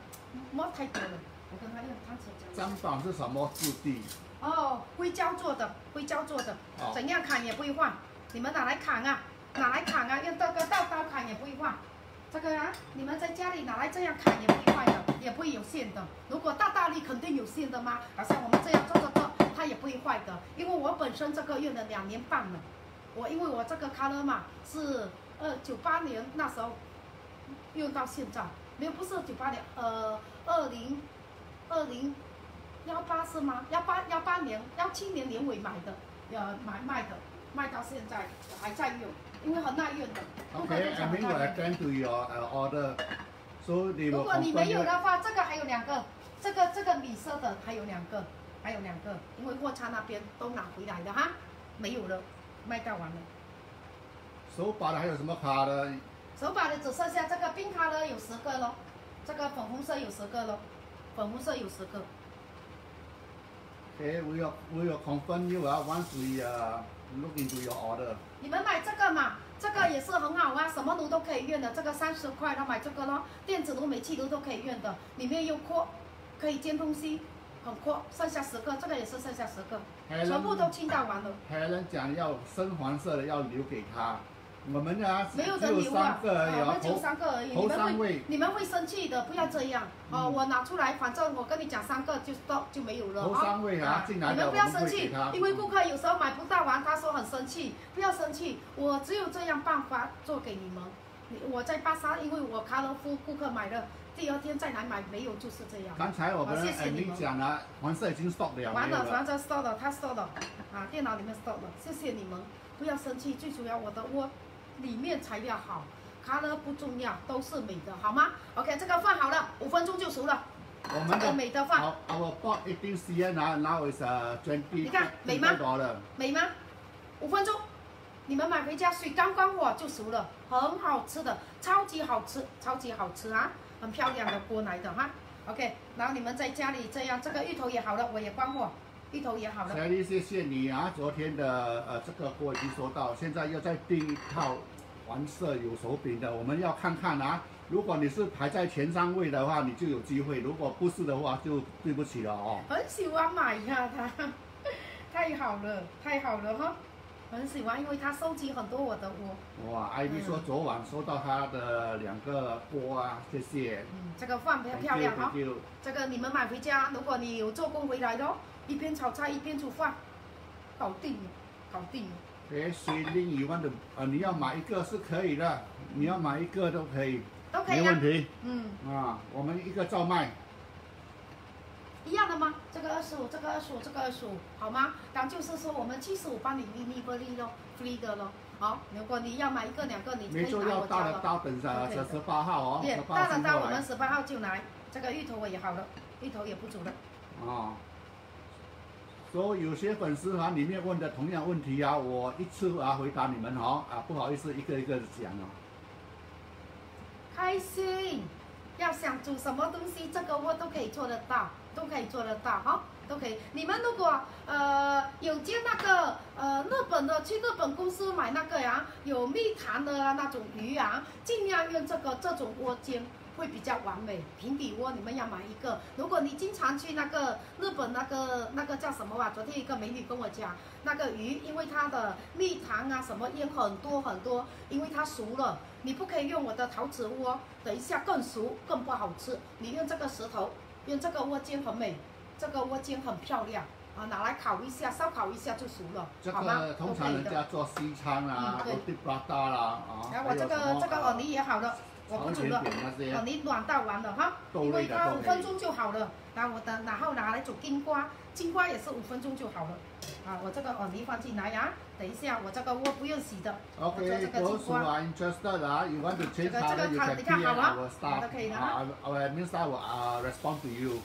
沫太多了。我跟他用汤匙
讲。砧板是什么质地？
哦，硅胶做的，硅胶做的，怎样砍也不会坏。你们拿来砍啊，拿来砍啊，用这个大刀砍也不会坏。这个啊，你们在家里拿来这样砍也不会坏的，也不会有线的。如果大大力肯定有线的吗？好像我们这样做这个，它也不会坏的。因为我本身这个用了两年半了，我因为我这个 color 嘛是二九八年那时候用到现在，没有不是九八年，呃，二零二零幺八是吗？幺八幺八年幺七年年尾买的，呃买卖的，卖到现在还在用。因为很耐用的。
Okay, I mean will attend to your order. So they will.
如果你没有的话，这个还有两个，这个这个米色的还有两个，还有两个，因为货仓那边都拿回来的哈，没有了，卖掉完了。
手把的还有什么卡的？
手把的只剩下这个冰卡的有十个咯，这个粉红色有十个咯，粉红色有十个。
Okay, we will we will confirm you uh, once we uh, look into your order.
你们买这个嘛，这个也是很好啊，什么炉都可以用的，这个三十块，他买这个咯，电子炉、煤气炉都可以用的，里面又阔，可以煎东西，很阔，剩下十个，这个也是剩下十个，全部都清掉完了。
Helen 讲要深黄色的要留给他，我们呢
没有
只有
人留啊我
啊
们只有三个而已，你们会你们会生气的，不要这样哦。
嗯
我拿出来，反正我跟你讲三个就到就没有了
头三位啊进来
你们不要生气因为顾客有时候买不到完，他说很生气，不要生气，我只有这样办法做给你们。你我在巴沙，因为我卡罗夫顾客买了，第二天再来买没有，就是这样。
刚才我们
好谢谢你
Andy
们
讲了，黄色已经 stop 了，
完了，
没有了
反。正 stop 了，他 stop 了，啊，电脑里面 stop 了，谢谢你们，不要生气，最主要我的窝里面材料好，卡勒不重要，都是美的，好吗？OK，这个饭好了，五分钟就熟了，
我们
这个美的饭
our our pot 18 cm 啊，now is uh 20
你看美吗。美吗？五分钟，你们买回家水刚关火就熟了，很好吃的，超级好吃，超级好吃啊，很漂亮的锅来的哈。OK，然后你们在家里这样，这个芋头也好了，我也关火，芋头也好了。
Sally，谢谢你啊！昨天的呃这个锅已经收到，现在又再订一套黄色有手柄的，我们要看看啊。如果你是排在前三位的话，你就有机会；如果不是的话，就对不起了哦。
很喜欢买呀、他 太好了，太好了哈，很喜欢，因为他收集很多我的锅。
哇，Ivy 说昨晚收到他的两个锅啊，谢谢。
嗯，这个饭很漂亮哈这个你们买回家，如果你有做工回来的哦，一边炒菜一边煮饭，搞定了，搞定了。
诶，水令一万的，呃，你要买一个是可以的，你要买一个都可以，
都可以啊
没问。题
嗯，
啊。我们一个照卖。
一样的吗？这个二十五，这个二十五，这个二十五，好吗？然后就是说我们七十五帮你 mini free 咯，free 的咯。好，如果你要买一个两个，你可以拿我家的。
的到等呃
OK
十八号哦，
也
十八
到了到
号来
我们十八号就来。这个芋头我也好了，芋头也不煮了。
啊。所以有些粉丝啊，里面问的同样问题啊，我一次啊回答你们哦，啊不好意思，一个一个的讲哦。
开心，要想煮什么东西，这个我都可以做得到，都可以做得到哈，都可以。你们如果呃有接那个呃日本的，去日本公司买那个呀，有蜜糖的那种鱼啊，尽量用这个这种锅煎。会比较完美，平底锅你们要买一个。如果你经常去那个日本那个那个叫什么啊？昨天一个美女跟我讲，那个鱼因为它的蜜糖啊什么腌很多很多，因为它熟了，你不可以用我的陶瓷锅，等一下更熟更不好吃。你用这个石头，用这个锅煎很美，这个锅煎很漂亮啊，拿来烤一下，烧烤一下就熟了，
这
好吗
个？通常人。家做西餐啊
嗯，对然后我这个这个哦，你也好了，我不煮了。
甜点那些
哦，你暖到完了哈，因为它五分钟就好了。然后我等，然后拿来煮金瓜，金瓜也是五分钟就好了。啊，我这个哦，你放进来呀、等一下，我这个锅不用洗的。我做
OK，
这个金
who
瓜。
are interested 啊，you want to change
这个这个
can
你看
好了
好吗
staff.
都可以的
Uh,
哈
our our admin staff will uh, respond to you.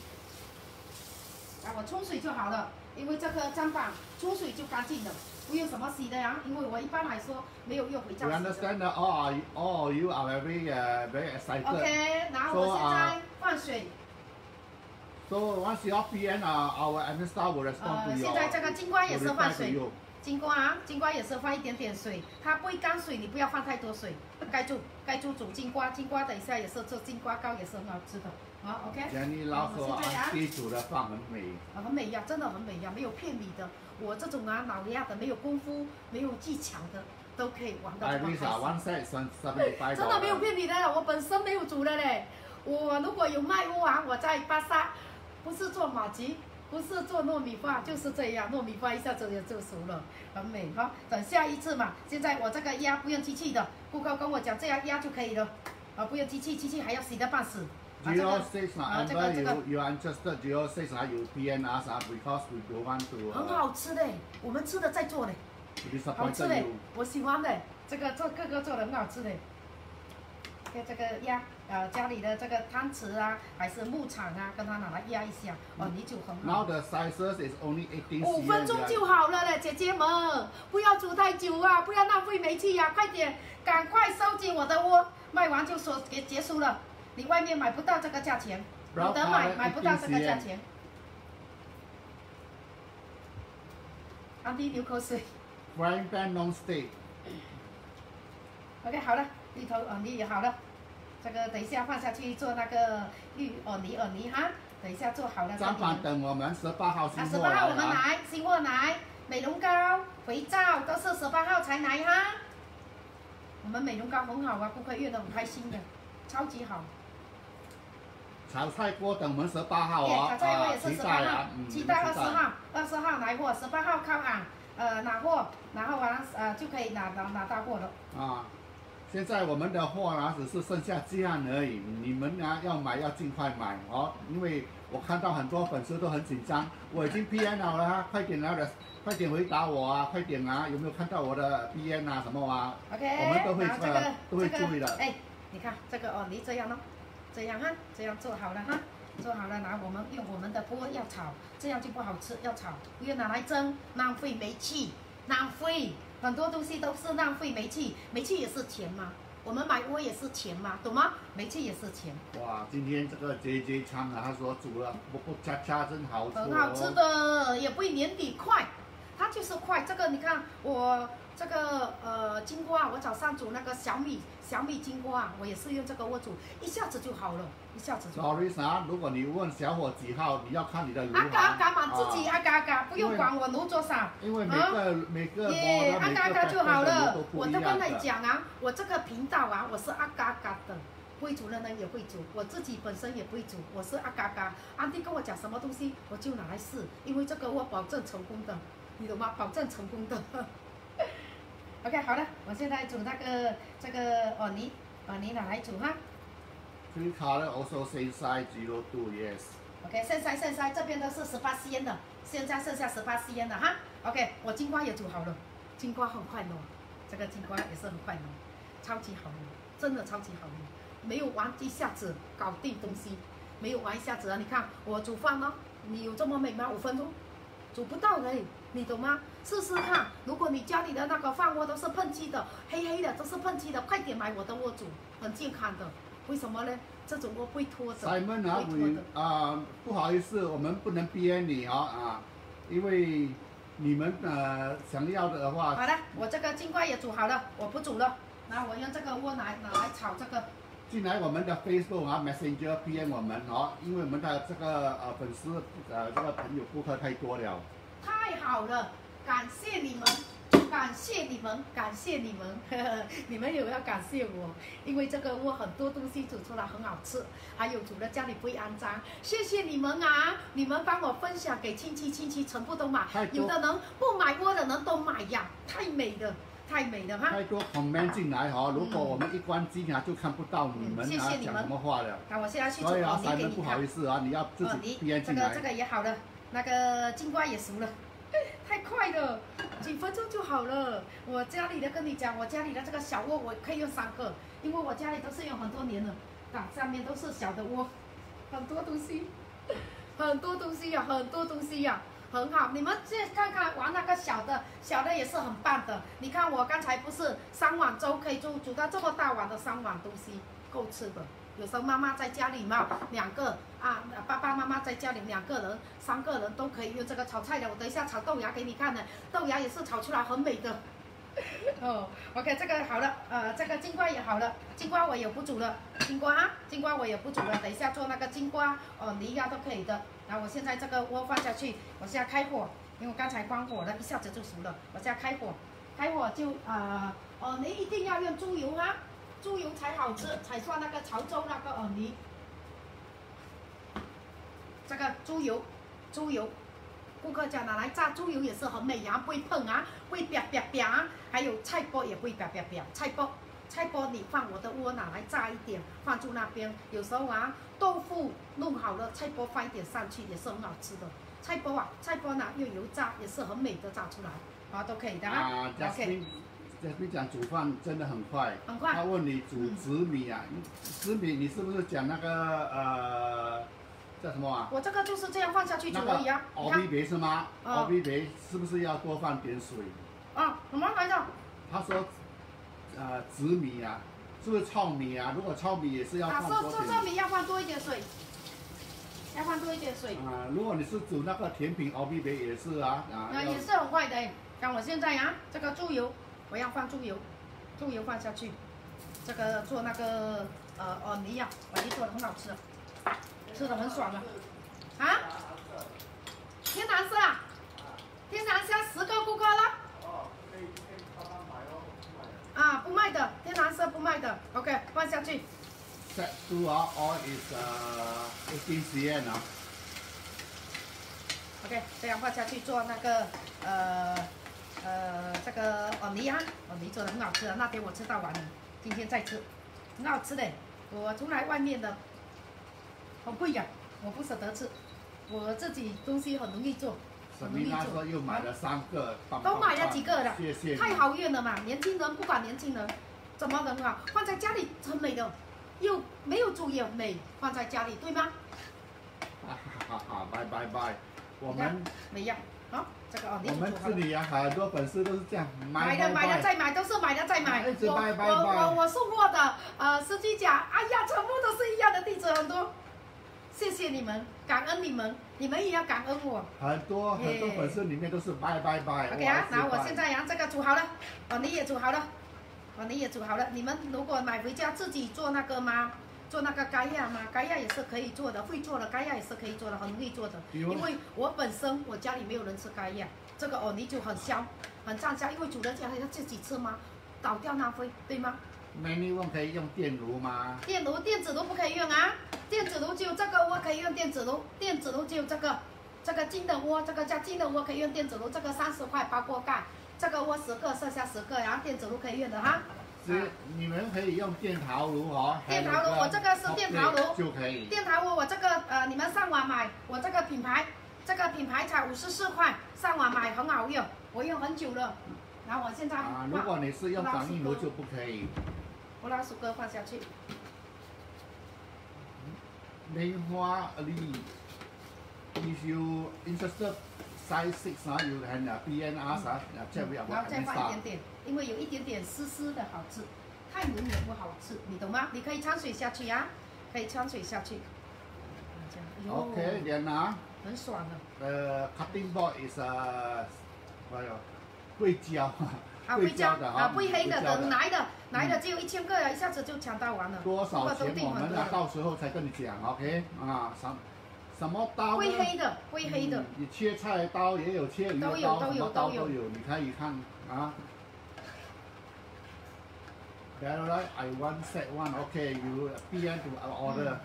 啊，我冲水就好了，因为这个砧板冲水就干净了，不有什么洗的呀，因为我一般来说没有要回家洗。You
understand? Oh, oh, you are very, very excited.
Okay, 我
我
现在放水。
So once the fish our admin staff will respond to
you.
呃，现
在这个金瓜也是放水。金瓜啊，金瓜也是放一点点水，它不会干水，你不要放太多水。盖住，盖住煮金瓜，金瓜等一下也是做金瓜糕，也是很好吃的。好，OK。
像你老说，煮的饭很美。
很美呀，真的很美呀，没有骗你的。我这种啊老鸭的，没有功夫、没有技巧的，都可以玩到真的没有骗你的，我本身没有煮的嘞。我如果有卖不完，我在巴沙，不是做马吉，不是做糯米饭，就是这样，糯米饭一下子就就熟了，很美哈。等下一次嘛，现在我这个压不用机器的，顾客跟我讲这样压就可以了，啊，不用机器，机器还要洗得半死。啊，这
Zero
个
six
啊，
啊
这个
，Amber
这个
you you are interested zero six 啊，you PM us 啊，because we don't want to
很
uh,
好吃的，我们吃的在做嘞
，to
好吃嘞。，我喜欢嘞，这个做各个做的很好吃的。跟这个压，呃，家里的这个汤匙啊，还是木铲啊，跟它拿来压一下，哦，你就很
Now
好。
the sizes is only 18 cm.
五分钟就好了嘞，姐姐们，不要煮太久啊，不要浪费煤气呀、快点，赶快收紧我的窝，卖完就说结结束了。你外面买不到这个价钱，有得买买不到这个价钱。阿弟流口水。
Frying pan non-stick。
OK，好了，芋头藕泥也好了，这个等一下放下去做那个芋藕泥藕泥哈，等一下做好了再
砧
给你们
板等我们十八号
啊，
新货
十八号我们
来啊！
来新货来，美容膏、肥皂都是十八号才来哈。我们美容膏很好啊，顾客用的很开心的，超级好。
炒菜锅等我们十八号
耶，
哦，
炒菜锅也
啊，
是
期
十八号期待二十号，二十号来货，十八号靠岸，呃拿货，然后完呃就可以拿拿拿到货了。
啊。现在我们的货呢，只是剩下这样而已，你们呢要买要尽快买哦，因为我看到很多粉丝都很紧张，我已经 P N 了啊，快点来了，快点回答我啊，快点啊，有没有看到我的 N 啊什么啊
？OK，
我们都会
然后这个
呃都会注意的
个，哎，你看这个哦，你这样咯，这样哈，这样做好了哈，做好了，拿我们用我们的锅要炒，这样就不好吃，要炒，不要拿来蒸，浪费煤气，浪费很多东西都是浪费煤气，煤气也是钱嘛，我们买锅也是钱嘛，懂吗？煤气也是钱，
哇，今天这个节节餐啊，他说煮了不不恰恰真好吃、哦，
很好吃的，也不会年底快，它就是快。这个你看我这个呃金瓜，我早上煮那个小米小米金瓜，我也是用这个锅煮，一下子就好了，一下子就好了。
如果你问小伙几号，你要看你的炉
阿嘎阿嘎嘛，
啊
自己阿嘎阿嘎，不用管我炉多少。
因为每个、每个
耶，阿嘎阿嘎就好了我都跟你讲啊，我这个频道啊，我是阿嘎阿嘎的。会煮的人也会煮，我自己本身也会煮，我是阿嘎嘎。安迪跟我讲什么东西，我就拿来试，因为这个我保证成功的，你懂吗？保证成功的。OK，好了，我现在煮那个这个藕泥，藕泥拿来煮哈。
Three color also same size zero two yes。
OK，现在现在这边都是十八 cm 的，现在剩下十八 cm 的哈。OK，我金瓜也煮好了，金瓜很快弄，这个金瓜也是很快弄，超级好弄，真的超级好弄，没有玩一下子搞定东西，没有玩一下子啊！你看我煮饭呢，你有这么美吗？五分钟，煮不到的，你懂吗？试试看，如果你家里的那个饭锅都是喷漆的，黑黑的都是喷漆的，快点买我的锅煮，很健康的。为什么呢？这种锅不会脱的。
Simon 啊，
不会脱
你
的
啊、不好意思，我们不能编你哦啊，因为你们呃想要的话，
好了，我这个金瓜也煮好了，我不煮了。那我用这个锅来拿来炒这个。
进来我们的 Facebook 啊 Messenger PM 我们哦，因为我们的这个呃粉丝呃这个朋友顾客太多了。
太好了，感谢你们，感谢你们，感谢你们，呵 呵你们也要感谢我，因为这个锅很多东西煮出来很好吃，还有煮了家里不会肮脏，谢谢你们啊！你们帮我分享给亲戚，亲戚全部都买有的人不买锅的人都买呀，太美了，太美了哈！
太多 comment 进来哈、如果我们一关机啊，就看不到你们
嗯谢
啊
谢你们
讲什么话了。
那我现在去煮
所以啊
藕泥给你看
不好意。思啊，你要自
哦，
己进来。
这个这个也好了，那个金瓜也熟了，太快了，几分钟就好了。我家里的跟你讲，我家里的这个小窝我可以用三个，因为我家里都是用很多年了，啊，上面都是小的窝，很多东西，很多东西呀、很多东西呀、很好。你们去看看玩那个小的，小的也是很棒的。你看我刚才不是三碗粥可以煮煮到这么大碗的三碗东西，够吃的。有时候妈妈在家里嘛，两个啊，爸爸妈妈在家里两个人、三个人都可以用这个炒菜的。我等一下炒豆芽给你看的，豆芽也是炒出来很美的。哦，OK，这个好了，呃，这个金瓜也好了，金瓜我也不煮了，金瓜啊，金瓜我也不煮了，等一下做那个金瓜哦泥呀都可以的。然后我现在这个锅放下去，我现在开火，因为我刚才关火了，一下子就熟了。我现在开火，开火就、呃，哦，你一定要用猪油啊，猪油才好吃，才算那个潮州那个耳泥。这个猪油，猪油，顾客家拿来炸猪油也是很美啊，不会碰啊，不会啪啪啪啊，还有菜包也不会啪啪啪，菜包。菜包你放我的窝拿来炸一点，放住那边。有时候啊，豆腐弄好了，菜包放一点上去也是很好吃的。菜包啊，菜包呢用油炸也是很美的炸出来，啊都可以的
啊
啊。OK，
，Jasmine，Jasmine 讲煮饭真的很快。
很快
他问你煮
嗯
紫米啊，紫米你是不是讲那个呃叫什么啊？
我这个就是这样放下去煮
那个
而已啊。
熬
看
米别是吗？
哦
熬米别是不是要多放点水？
啊，什么来着？
他说，呃，紫米啊，是不是糙米啊？如果糙米也是要
啊，
放多点。
这米要放多一点水。要放多一点水。
啊，如果你是煮那个甜品熬 B 杯也是啊啊。
那也是很快的。像我现在啊，这个猪油，我要放猪油，猪油放下去，这个做那个呃哦泥呀，哦泥做的很好吃，吃的很爽啊。啊？天蓝色啊？天蓝色十个顾客了。啊，不卖的，天蓝色不卖的。OK，放下去。
Set two ah, all is uh 18 cm 啊。
OK，这样放下去做那个呃呃这个藕泥啊，藕泥做的很好吃的，那天我吃到完了，今天再吃，很好吃的。我从来外面的好贵呀、我不舍得吃，我自己东西很容易做，
沈明那时候又买了三个，棒
都买了几个了
谢谢。
太好运了嘛！年轻人不管年轻人怎么能啊，放在家里很美的，又没有煮也美，放在家里对吗？
哈哈哈！拜拜拜，我们
美呀，好，
我们。这里啊，很多粉丝都是这样
买的买的再买，都是买的再买。
一直
我
拜拜
我我我送货的，呃，司机讲，哎呀，全部都是一样的地址，很多。谢谢你们，感恩你们，你们也要感恩我。
很多很多粉丝里面都是拜拜拜。
OK 啊，那我现在呀，这个煮好了，哦，你也煮好了，哦，你也煮好了。你们如果买回家自己做那个吗？做那个盖亚吗？盖亚也是可以做的，会做的盖亚也是可以做的，很容易做的。因为我本身我家里没有人吃盖亚，这个藕泥就很香，很赞香，因为煮了家里要自己吃吗？倒掉那灰，对吗？
美女问可以用电炉吗？
电炉、电子炉不可以用啊，电子炉只有这个锅可以用电子炉，电子炉只有这个，这个金的锅，这个叫金的锅可以用电子炉，这个三十块包锅盖，这个锅十个，剩下十个，然后电子炉可以用的哈。
是你们可以用电陶炉哦。
电陶炉我这个是电陶炉
就可以。
电陶炉我这个呃，你们上网买，我这个品牌，这个品牌才五十四块，上网买很好用，我用很久了。然后我现在
啊，如果你是用掌印炉就不可以。
我拿薯哥放下去。
莲花梨，if you interested size six 啊，you can uh, PNR 啊，check with
然后再
our
放一点。点，因为有一点点湿湿的好吃，太浓也不好吃，你懂吗？你可以掺水下去呀、可以掺水下去。这样，哎呦
OK，then 啊，
很爽的。
呃，cutting board is a，，哎呦，硅胶，
啊，硅胶
的
啊，灰黑的，等来的来的只有一千个，一下子就抢到完了。
多少钱我们
很多的
啊到时候才跟你讲，OK？啊，什什么刀呢？
灰黑的，灰黑的
嗯，你切菜刀也有，切鱼
都有
刀，
都有
什么刀
都有
都有，你可以看啊。That's right, I want set one. Okay, you PM to our order.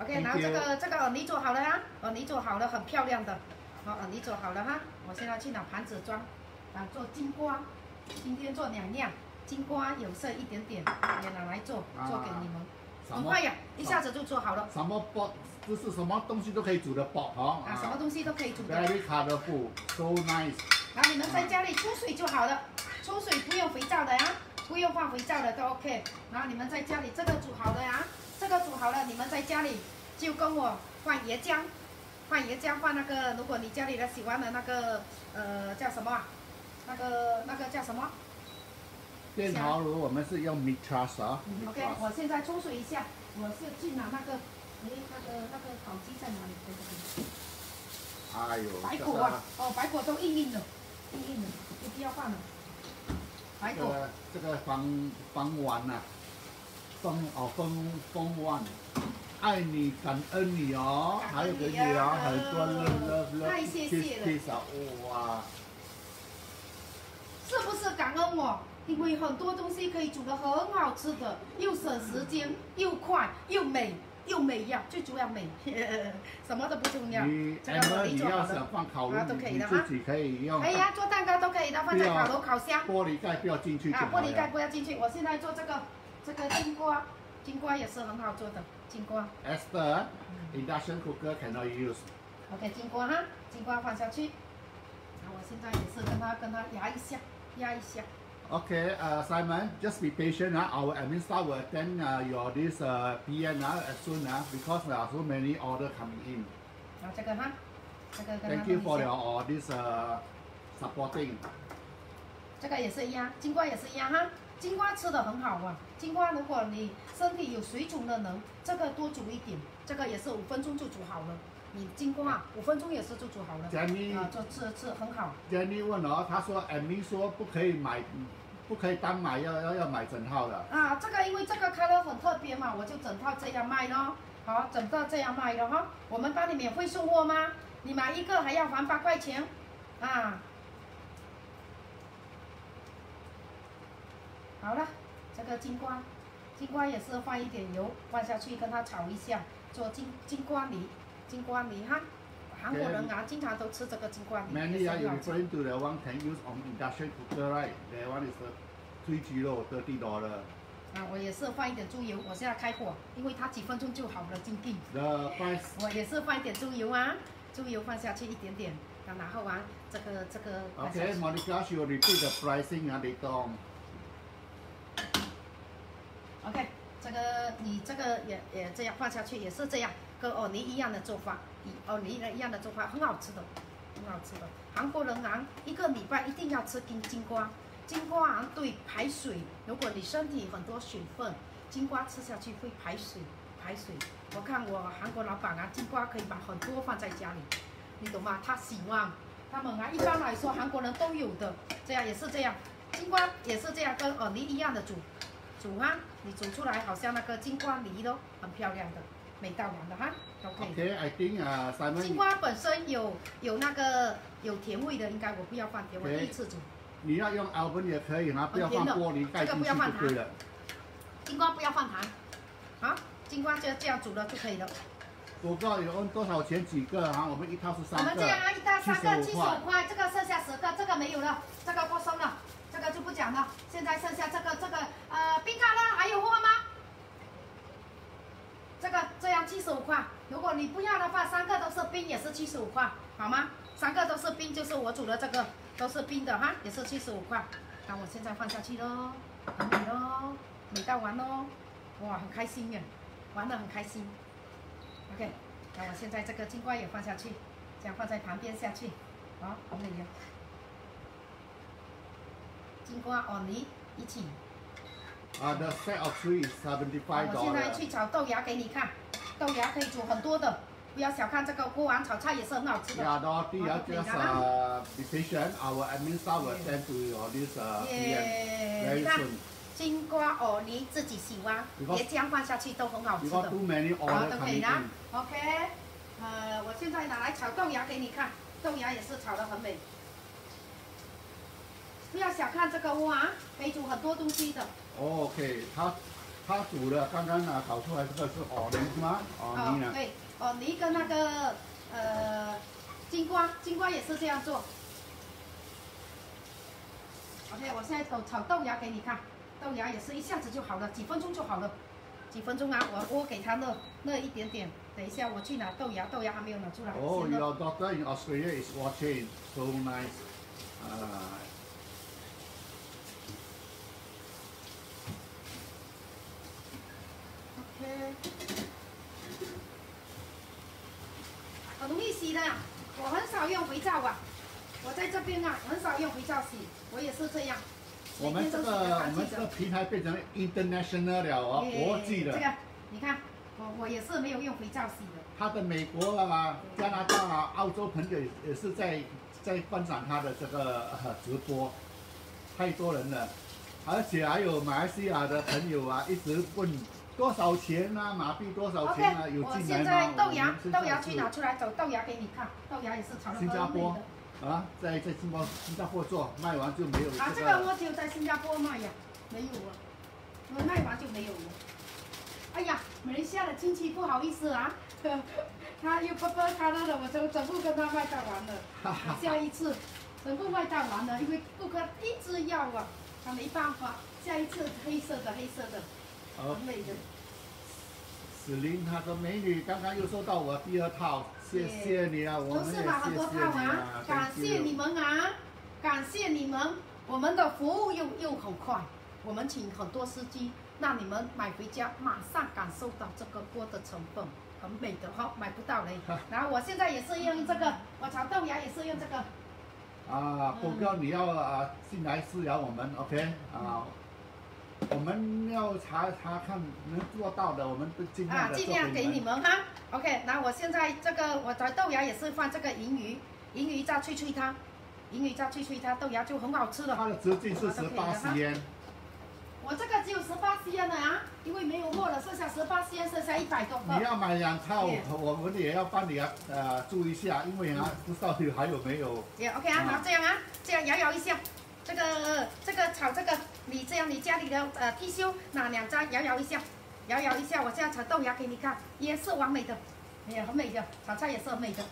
OK，Thank
然后这个这个耳泥做好了哈，耳泥做好了，很漂亮的。好，耳泥做好了哈，我现在去拿盘子装，啊，做金瓜，今天做两样，金瓜有色一点点，也拿来做，做给你们。很快呀，一下子就做好了。
什么 pot 就是什么东西都可以煮的 pot 哦。
啊，什么东西都可以煮的。
Very colorful, so nice.
然后你们在家里出水就好了，出水不用肥皂的呀，不用放肥皂的都 OK。然后你们在家里这个煮好了呀，这个煮好了，你们在家里就跟我放椰浆，放椰浆放那个，如果你家里人喜欢的那个呃叫什么啊？那个那个叫什么
电陶炉我们是用 mitras 啊。
？OK，我现在冲水一下，我是去拿那个，诶，那个那个烤鸡在哪里？在这里。
哎呦，
白果啊，哦，白果都硬硬的，硬硬的，就不要放了。
这个这个方方丸呐，风哦方方丸，爱你感恩你哦，还有给你啊
太谢谢了。
哇，
是不是感恩我？因为很多东西可以煮得很好吃的，又省时间，又快，又美，又美呀，最主要美，什么都不重要。
你
这个
Emma
我已
你要想放烤炉
啊，都可以
你
的哈
自己可以用
可以啊，做蛋糕都可以的，放在烤炉烤箱。
玻璃盖不要进去
啊，玻璃盖。不要进去。我现在做这个这个金瓜，金瓜也是很好做的，金瓜。
Esther induction cooker cannot use。
OK，金瓜哈，金瓜放下去。然后我现在也是跟它跟它压一下，压一下。
Okay, uh, Simon, just be patient. Uh, our admin staff will attend uh, your this uh, PN uh, as soon uh, because there are so many order coming in.
然后这个哈
，Thank you for your。all this uh, supporting.
这个也是一样，金瓜也是一样哈，金瓜吃的很好啊，金瓜如果你身体有水肿的人，这个多煮一点，这个也是五分钟就煮好了。你金瓜五分钟也是就煮好了
，Jenny
啊，就吃吃很好。
Jenny 问哦，他说 Amy 说不可以买，不可以单买，要要要买整套的。
啊，这个因为这个开了很特别嘛，我就整套这样卖咯。好，整套这样卖的哈。我们帮你免费送货吗？你买一个还要还八块钱，啊。好了，这个金瓜，金瓜也是放一点油放下去，跟它炒一下，做金金瓜泥，金瓜泥哈。韩国人啊，经常都吃这个金瓜泥
，Many are
是
you referring to the one can use on industrial cooker, right? That one is the three kilo, thirty dollar.
啊，我也是放一点猪油，我现在开火，因为它几分钟就好了，金币。
The price
我也是放一点猪油啊，猪油放下去一点点，啊然后啊，这个这个
Okay, Monica, she will repeat the pricing uh, later on.
OK，这个你这个也也这样放下去，也是这样，跟藕泥一样的做法，以藕泥一样的做法，很好吃的，很好吃的。韩国人啊，一个礼拜一定要吃金金瓜，金瓜啊对排水，如果你身体很多水分，金瓜吃下去会排水，排水。我看我韩国老板啊，金瓜可以把很多放在家里，你懂吗？他喜欢，他们啊一般来说韩国人都有的，这样也是这样，金瓜也是这样，跟藕泥一样的煮。煮啊，你煮出来好像那个金瓜泥咯，很漂亮的，美到完的哈，OK。
Think uh,
金
Simon,
瓜本身有有那个有甜味的，应该我不要放甜，我第一次煮。
你要用 oven 也可以哈，不要放玻璃盖进去就对了。
金瓜不要放糖，好，金瓜就这样煮了就可以了。
不过有多少钱几个啊？我们一套是
我
三个我
们这样啊，一套三个七十五块，这个剩下十个，这个没有了，这个不收了，这个就不讲了。现在剩下这个这个呃冰咖呢，还有货吗？这个这样七十五块，如果你不要的话，三个都是冰也是七十五块，好吗？三个都是冰，就是我煮的这个都是冰的哈，也是七十五块。那我现在放下去喽，很美喽，美到完喽，哇，很开心耶，玩的很开心。OK，那我现在这个金瓜也放下去，这样放在旁边下去，好，很美呀。金瓜藕泥一起。
啊，the set of three is seventy five
我现在。去炒豆芽给你看，豆芽可以煮很多的，不要小看这个锅碗炒菜也是很好吃的。
Yeah, Dorothy, uh, just uh, be patient. Our admin staff will send to your this uh, PM
耶
，very
你看
soon.
金瓜藕泥自己喜欢
，Because-
椰浆放下去都很好吃的
，too many
好
order
都可以啦。OK，呃，我现在拿来炒豆芽给你看，豆芽也是炒的很美。不要小看这个锅啊，可以煮很多东西的。
OK，他他煮的，刚刚啊搞出来这个是藕泥是吗？藕泥呢？
对，哦，你跟那个呃金瓜，金瓜也是这样做。OK，我现在炒炒豆芽给你看，豆芽也是一下子就好了，几分钟就好了，几分钟啊，我我给它热热一点点，等一下我去拿豆芽，豆芽还没有拿出来
，Oh,
先热
your daughter in Australia is watching. So nice. Uh,
很容易洗的，我很少用肥皂啊，我在这边啊很少用肥皂洗，我也是这样。
我们这个我们这个平台变成 international 了哦，国际的
这。个你看，我我也是没有用肥皂洗的。
他的美国啊、加拿大啊、澳洲朋友也是在在观赏他的这个、呃、直播，太多人了，而且还有马来西亚的朋友啊，一直问多少钱啊，马币多少钱啊，有
我
进来
现在
吗？
豆芽豆芽去拿出来，走豆芽给你看，豆芽也是炒的
新加坡
的。
啊，在在新加坡新加坡做，卖完就没有
啊，
这
这个我只有在新加坡卖呀，没有啊，我卖完就没有了。哎呀，马来西亚的亲戚不好意思啊，他又不不他那的，我就整部跟他卖到完了。下一次全部卖到完了，因为顾客一直要啊，他没办法。下一次黑色的黑色的，
好
很美的。
史琳她说美女刚刚又收到我第二套，谢谢你啊，我们也谢谢你
套啊
啊，，
感谢你们啊，感谢你们，我们的服务又又很快，我们请很多司机，让你们买回家马上感受到这个锅的成分，很美的哈，买不到嘞。然后我现在也是用这个，我炒豆芽也是用这个，
啊，不过你要啊进来私聊我们，OK 啊，我们要查查看能做到的，我们都尽量
啊，尽量给你。们哈。OK，那我现在这个我的豆芽也是放这个银鱼，银鱼再脆脆它，银鱼再脆脆它，豆芽就很好吃了。
它的直径是十八 cm，
我这个只有十八 cm 的啊，因为没有货了，剩下十八 cm，剩下一百多个。
你要买两套我们也要帮你啊呃注意一下，因为啊不知道你还有没有。
也 OK 啊，
啊
好这样啊，这样摇摇一下，这个这个炒这个，你这样你家里的呃貔貅拿两张摇摇一下，摇摇一下，我这样炒豆芽给你看，也是完美的，也很美的，炒菜也是很美的。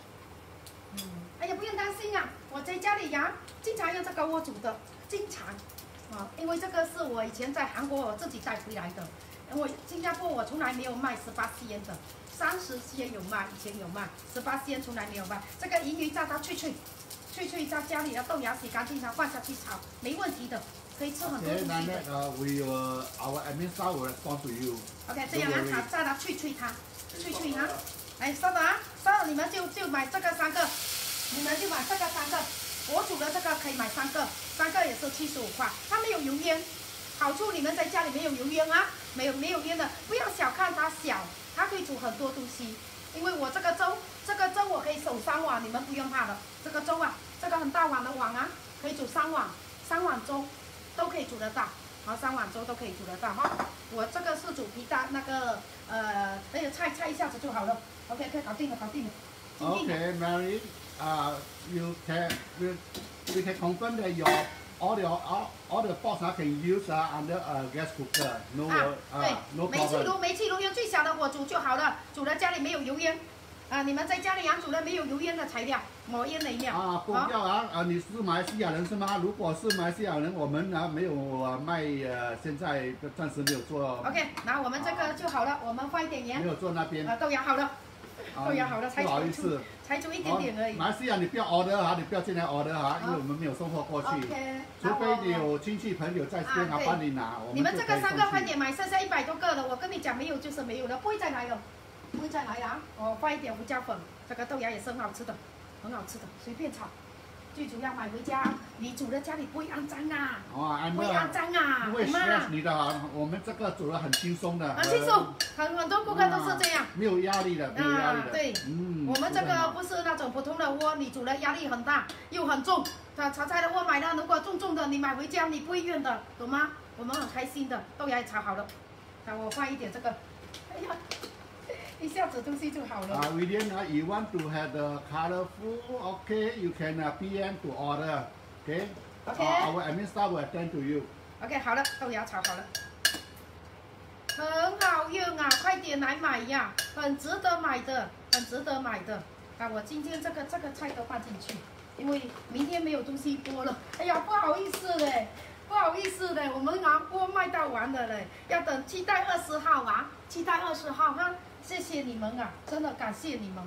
嗯，哎呀，不用担心啊，我在家里呀、经常用这个锅煮的，经常啊，因为这个是我以前在韩国我自己带回来的，我新加坡我从来没有卖十八 cm 的，三十 cm 有卖，以前有卖，十八 cm 从来没有卖。这个银鱼炸到脆脆，脆脆在家里的豆芽洗干净然后放下去炒，没问题的，可以吃很多
Okay,
东西的。
that, uh, we will, our admin staff will respond to you.
OK，这样啊炒炸到脆脆它，脆脆它。来，稍等啊，稍等，你们就就买这个三个，你们就买这个三个。我煮的这个可以买三个，三个也是七十五块，它没有油烟。好处你们在家里没有油烟啊，没有没有烟的，不要小看它小，它可以煮很多东西。因为我这个粥，这个粥我可以手三碗，你们不用怕的。这个粥啊，这个很大碗的碗啊，可以煮三碗，三碗粥都可以煮得到。好，三碗粥都可以煮得到哈。我这个是煮皮蛋那个呃，那个菜菜一下子就好了。OK，可以搞定了，搞定了。
Okay, Mary, uh, you can, we, can confirm that your, all your, all, all the pots uh, can use uh, under a gas cooker. No,
啊
uh,，
对
no，
煤气
problem.
炉，煤气炉用最小的火煮就好了，煮了家里没有油烟。啊，你们在家里养煮了没有油烟的材料，抹烟的料。
啊，不
好
要啊！啊，你是马来西亚人是吗？如果是马来西亚人，我们啊没有啊卖呃，现在暂时没有做
OK，那我们这个就好了，我们放一点盐
没。有做那边。
啊，豆芽好了，
啊
豆芽好了才
不好
煮
意思。
才煮一点点而已。
马来西亚你不要 order 啊，你不要进来 order 啊，因为我们没有送货过去。
OK，
除非你有亲戚朋友在这边，
啊
帮你拿，我
你们这个三个快。点买，剩下一百多个了。我跟你讲，没有就是没有了，不会再来了，不会再来了啊！我放一点胡椒粉，这个豆芽也是很好吃的，很好吃的，随便炒。最主要买回家，你煮了家里不会肮脏啊，不会肮脏啊，
不会
懂吗
？stress 你的啊，我们这个煮的很轻松的，
很轻松，很很多顾客都是这样。
没有压力的，没有压力的。
啊对
嗯
我们这个不是那种普通的锅，你煮了压力很大，又很重。它炒菜的锅买的，如果重重的，你买回家你不会用的，懂吗？我们很开心的，豆芽也炒好了，那我放一点这个，哎呀，一下子东西就好了。
Uh, William, uh, you want to have the colorful, okay, you can uh, PM to order, okay?
Okay.
Uh, our admin staff will attend to you.
OK，好了，豆芽炒好了，很好用啊，快点来买呀，很值得买的，很值得买的。啊，我今天这个这个菜都放进去，因为明天没有东西播了。哎呀，不好意思嘞，不好意思嘞，我们啊锅卖到完了嘞，要等期待二十号啊，期待二十号哈，谢谢你们啊，真的感谢你们，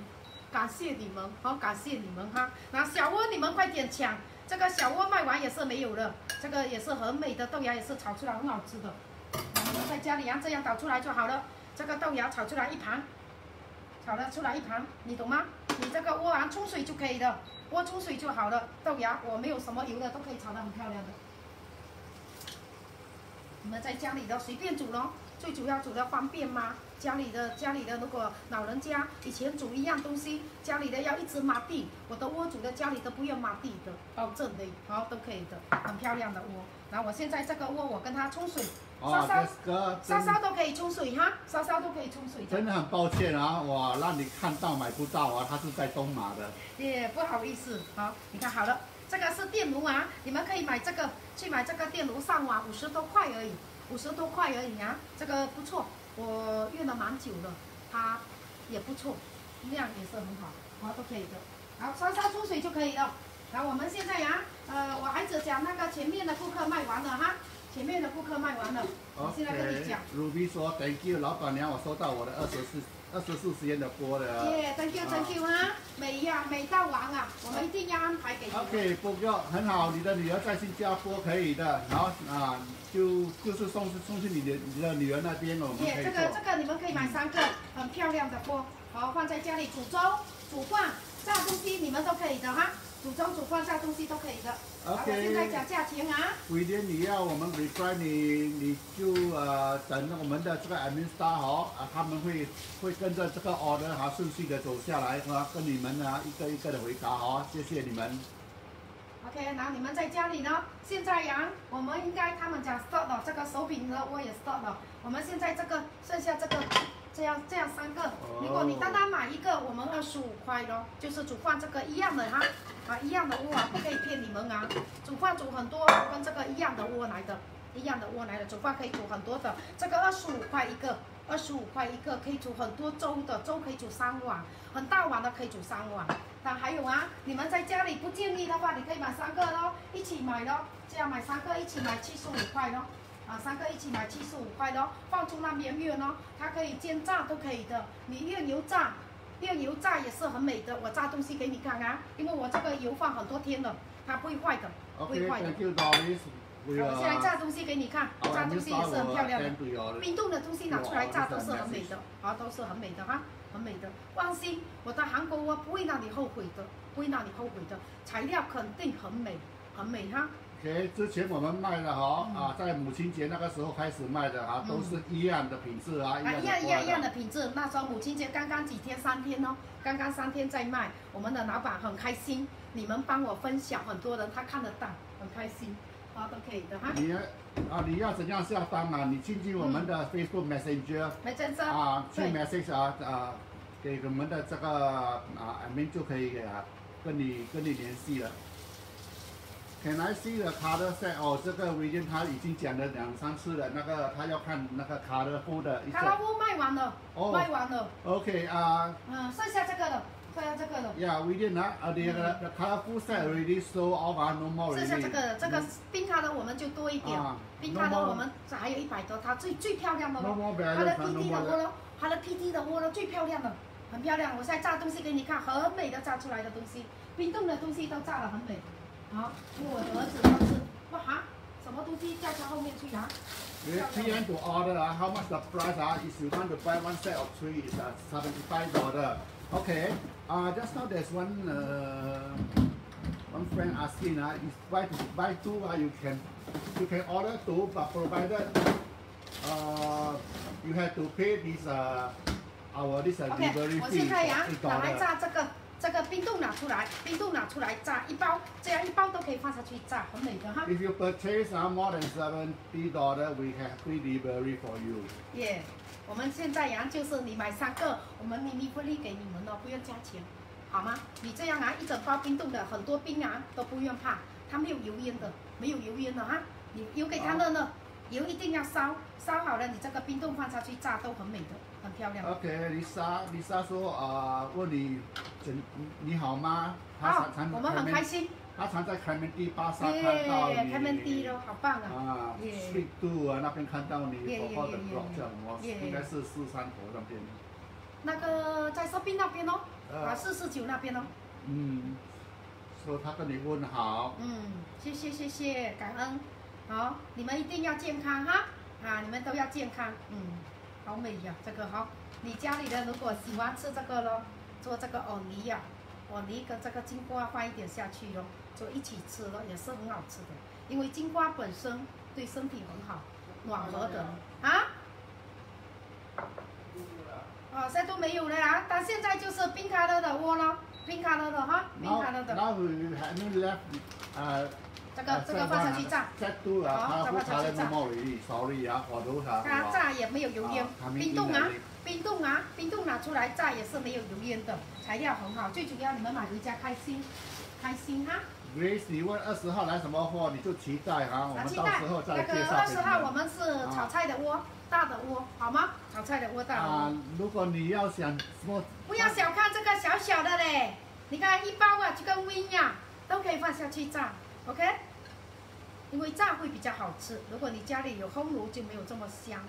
感谢你们，好感谢你们哈。那小窝你们快点抢，这个小窝卖完也是没有了，这个也是很美的豆芽，也是炒出来很好吃的。你们在家里啊这样倒出来就好了，这个豆芽炒出来一盘，炒了出来一盘，你懂吗？你这个锅啊冲水就可以了，锅冲水就好了。豆芽我没有什么油的，都可以炒得很漂亮的。你们在家里的随便煮咯，最主要煮的方便吗？家里的家里的如果老人家以前煮一样东西，家里的要一直抹地，我的窝煮的家里都不用抹地的，保证的，好都可以的，很漂亮的窝。然后我现在这个窝我跟它冲水，
哦，
稍稍
这个
稍稍都可以冲水哈，稍稍都可以冲水。
真的很抱歉啊，哇让你看到买不到啊，它是在东马的。
也不好意思，好，你看好了，这个是电炉啊，你们可以买这个，去买这个电炉上网五十多块而已，五十多块而已啊，这个不错，我用了蛮久了，它也不错，量也是很好，好都可以的，好，稍稍冲水就可以了。然后我们现在呀、呃，我孩子讲那个前面的顾客卖完了哈，前面的顾客卖完了，现在跟你讲。
Ruby 说 Thank you，老板娘，我收到我的二十四二十四时间的锅了。
耶、t h a n k you，Thank you 啊，美呀、美到完啊，我们一定要安排给你。
OK，不要很好，你的女儿在新加坡可以的，然后啊，就就是送送去你的你的女儿那边，我们可
耶，
以
这个这。个你们可以买三个，很漂亮的锅，好放在家里煮粥、煮饭、炸东西，你们都可以的哈。煮中煮放下东西都可以的。
OK
现在讲价钱啊。
威廉，你要我们 reply 你，你就呃等我们的这个 admin star 哈，啊他们会会跟着这个 order 哈顺序的走下来哈，跟你们啊一个一个的回答哈，谢谢你们。
OK，然后你们在家里呢，现在呀，我们应该他们讲 stop 了，这个手柄呢我也 stop 了。我们现在这个剩下这个，这样这样三个，如果你单单买一个，我们二十五块咯，就是煮饭这个一样的哈，啊一样的锅啊，不可以骗你们啊，煮饭煮很多，跟这个一样的锅来的，一样的锅来的，煮饭可以煮很多的，这个二十五块一个。二十五块一个，可以煮很多粥的，粥可以煮三碗，很大碗的可以煮三碗。那还有啊，你们在家里不建议的话，你可以买三个咯，一起买咯，这样买三个一起买七十五块咯，啊，三个一起买七十五块咯，放出那边热呢，它可以煎炸都可以的，你用油炸，用油炸也是很美的。我炸东西给你看啊，因为我这个油放很多天了，它不会坏的，不会坏的。我现在炸东西给你看，炸东西也是很漂亮的。冰冻的东西拿出来炸都是很美的，啊，都是很美的哈，很美的。放心，我的韩国锅不会让你后悔的，不会让你后悔的，材料肯定很美，很美哈。
OK，之前我们卖的哈、啊，在母亲节那个时候开始卖的哈、都是一样的品质啊，
啊，一样一样一样的品质。那时候母亲节刚刚几天，三天哦，刚刚三天在卖，我们的老板很开心，你们帮我分享，很多人他看得到，很开心，好，都可以的哈。
你要啊，你要怎样下单啊？你进进我们的 Facebook Messenger、
没真真
啊，去
对
message 啊啊，给我们的这个啊 admin 就可以啊，跟你跟你联系了。Can I see the color set？哦，这个围巾他已经讲了两三次了。那个他要看那个 colorful 的。
colorful 卖完了，卖完了。
OK 啊。
嗯，剩下这个了，剩下这个了。
Yeah，we didn't The colorful set already sold out, no more.
剩下这个了，这个冰咖的我们就多一点。冰咖的我们还有一百多，它最最漂亮的
了。
它的 PD 的窝了，它的 PD 的窝了最漂亮的，很漂亮。我现在炸东西给你看，很美的炸出来的东西，冰冻的东西都炸了，很美。好，因为我的儿子他是哇哈，什么东西掉到后面去啊？
We PM to order. Uh, how much the price? Uh, if you want to buy one set of three, it's uh, seventy-five dollar. Okay. Uh, just now there's one uh, one friend asking. Uh, if buy buy two, uh, you can you can order two, but provided uh, you have to pay this uh, our this uh,
OK，
delivery
我
fee
现在呀
for eight
拿来
dollar.
炸这个 这个冰冻拿出来，冰冻拿出来炸一包，这样一包都可以放下去炸，很美的哈。
If you purchase uh, more than seventy dollar, we have free delivery for you.
耶我们现在呀，就是你买三个，我们咪咪福利给你们了，不用加钱，好吗？你这样啊，一整包冰冻的，很多冰啊都不用怕，它没有油烟的，没有油烟的哈。你油给它热热，油一定要烧，烧好了你这个冰冻放下去炸都很美的，很漂亮。
OK, Lisa, Lisa 说啊、呃，问你怎你好吗？他
好
常，常
我们很开心，
他常在开门第巴萨看
耶
到你。
开门第喽，好棒啊！
啊
耶
，Street Two 啊那边看到你，
耶耶
火爆的
耶耶
block 这样，我应该是四三头那边。
那个在寿宾那边哦，
呃
啊四四九那边哦。
嗯，说他跟你问好。
嗯，谢谢谢谢，感恩。好，你们一定要健康哈，啊，你们都要健康。嗯，好美呀、这个哈。你家里人如果喜欢吃这个咯，做这个藕泥呀、藕泥跟这个金瓜放一点下去咯，就一起吃了，也是很好吃的。因为金瓜本身对身体很好，暖和的啊。哦，现在都没有了啊，但现在就是冰咖乐的窝了，冰咖乐的哈，冰咖乐的。
now we haven't left 啊。
这个这个放下去炸好放下去炸炸也没有油烟冰冻啊，冰冻啊，冰冻拿出来炸也是没有油烟的，材料很好，最主要你们买回家开心，开心哈。
Grace，你问二十号来什么货，你就期待哈，我
啊，
们到时候再
那
介绍给你
个二十号我
们。
是炒菜的窝，大的窝，好吗？炒菜的窝大的
啊，，如果你要想什么，
不要小看这个小小的嘞，你看一包啊就跟 win 一样，都可以放下去炸，OK？因为炸会比较好吃，如果你家里有烘炉就没有这么香，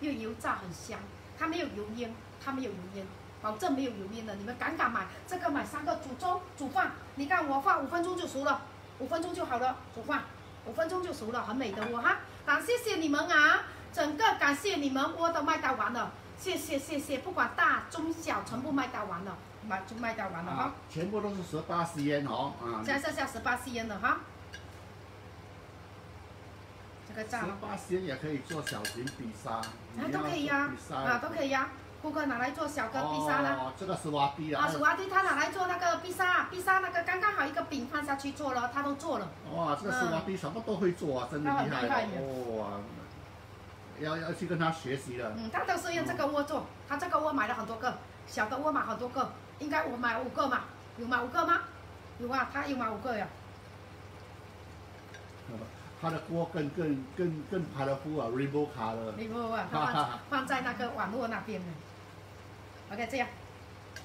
因为油炸很香，它没有油烟，它没有油烟，保证没有油烟的。你们敢敢买这个买三个煮粥煮饭，你看我放五分钟就熟了，五分钟就好了，煮饭五分钟就熟了，很美的我哈。感谢谢你们啊，整个感谢你们，我都卖到完了，谢谢谢谢，不管大中小全部卖到完了，卖就卖掉完了哈
啊。，全部都是十八 cm 哦，啊，
现在剩下十八 cm 了哈。这个
十
炸了，
八 cm 也可以做小型比沙，
啊都可以呀、啊都可以呀、顾客拿来做小个比沙啦。
哦，这个是瓦蒂啊
啊，，是瓦蒂他拿来做那个比沙，比沙那个刚刚好一个饼放下去做了，他都做了。
哇，这个是瓦蒂什么都会做啊，真的厉
害
哇，要要去跟他学习了。
嗯，他都是用这个窝做，他这个窝买了很多个，小的窝买很多个，应该我买五个嘛，有买五个吗？有啊，他有买五个呀。
它的锅更更更更 powerful 啊，rainbow color。
你不不，他放 放在那个网络那边的。OK，这样，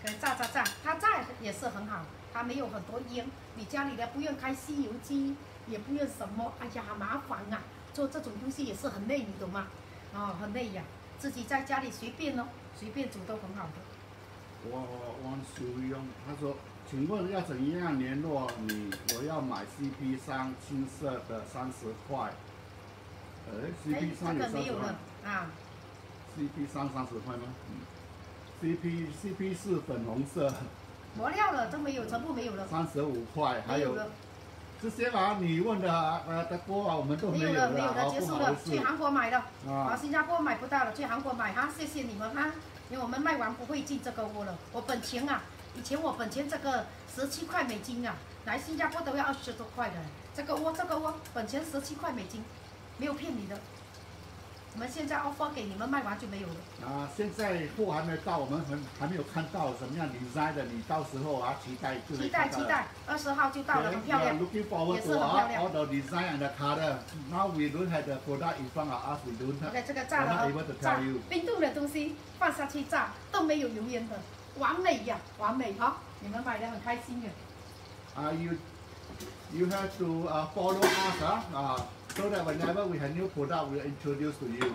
可以炸炸炸，它炸也是很好，它没有很多烟，你家里的不用开吸油机，也不用什么，哎呀，麻烦啊！做这种东西也是很累，你懂吗？哦，很累呀、自己在家里随便哦，随便煮都很好的。
我王淑用，他说，请问要怎样联络你？我要买 CP 三青色的三十块。呃
哎
，，CP
这
三有三十块
啊
，，CP 三三十块吗？嗯，CP CP 四粉红色
磨料了都没有，全部没有了，
三十五块，还有这些啊，你问的啊呃的锅啊，我们都
没有
有
了，没有了，结束了，去韩国买的。啊，
啊。
新加坡买不到了，去韩国买哈，谢谢你们哈，因为我们卖完不会进这个窝了。我本钱啊，以前我本钱这个十七块美金啊，来新加坡都要二十多块的。这个窝这个窝本钱十七块美金，没有骗你的。我们现在 offer 给你们卖完就没有了。
啊，现在货还没到，我们还还没有看到什么样 design 的，你到时候啊期待
期待
看到了。
期待，二十号就到了，很漂亮
looking forward
也是
to
漂亮
all the design and the color. Now we don't have the product in front of us. We don't have.
这个炸了
to
炸冰冻的东西放下去炸都没有油烟的，完美呀，完美哈！你们买的很开心的。
啊，you you have to follow us 啊啊，so that whenever we have new product, we introduce to you.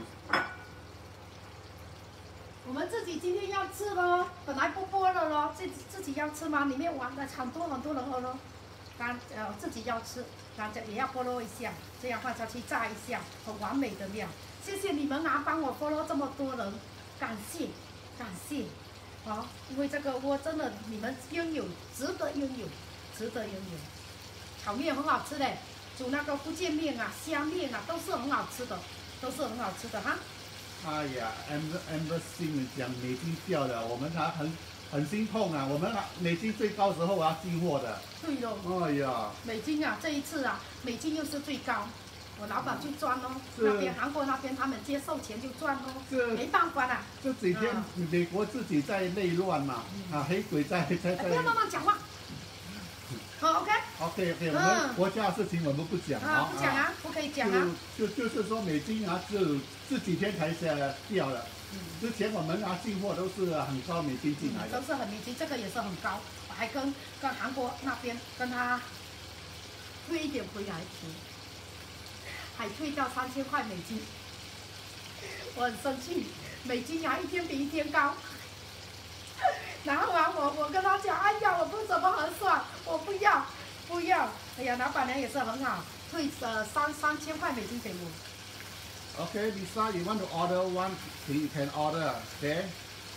我们自己今天要吃咯，本来不剥了咯，自己自己要吃吗？里面玩的很多很多人喝咯。刚呃自己要吃，刚这也要剥了，一下这样放下去炸一下，很完美的料。谢谢你们啊，帮我剥了这么多人，感谢，感谢。好、因为这个窝真的你们拥有，值得拥有，值得拥有。炒面很好吃的，煮那个福建面啊、虾面啊，都是很好吃的，都是很好吃的哈。
哎呀，Amber Amber 新人讲美金掉了，我们还很很心痛啊。我们啊美金最高时候我要进货的。
对喽。
哎呀，
美金啊，这一次啊，美金又是最高，我老板去赚哦，那边韩国那边他们接受钱就赚哦，没办法啦，
这几天
啊。
美国自己在内乱嘛，啊黑鬼在在在。
哎不。要乱乱讲话。好，OK，OK
OK，我
嗯。
们国家的事情我们不讲
啊，不讲啊，不可以讲啊，
就就就是说美金啊，就这几天才下掉了。之前我们啊进货都是很高美金进来的。都。
是很美金，这个也是很高，我还跟跟韩国那边跟他退一点回来提，还退掉三千块美金，我很生气，美金啊一天比一天高。然后啊，我我跟他讲，哎呀，我不怎么合算，我不要，不要。哎呀，老板娘也是很好，退呃三三千块美金给我
，OK, Lisa, you want to order one, you can order. Okay.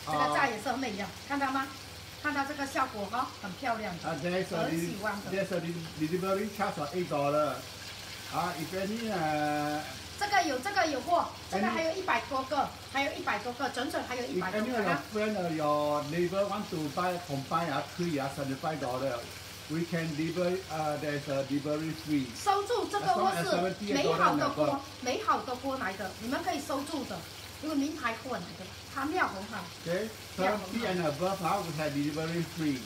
这个架也是很美的，看到吗？看到这个效果哈，很漂亮。
Uh, there's a
很喜欢的
there's a de- delivery charge of eight dollar. Uh, if any uh,
这个有这个有货，这个还有一百多个，还有一百多个，整整还有一百多
any
个
of your
啊
！friend or your neighbor want to buy combine uh, three uh, seventy five dollar, we can deliver. Uh, there's a delivery free.
收住这个锅是美好的锅，美好的锅来的，你们可以收住的，因为名牌货来的，它料很好。
Okay,
Yeah.
seventy and above, uh, we have delivery free.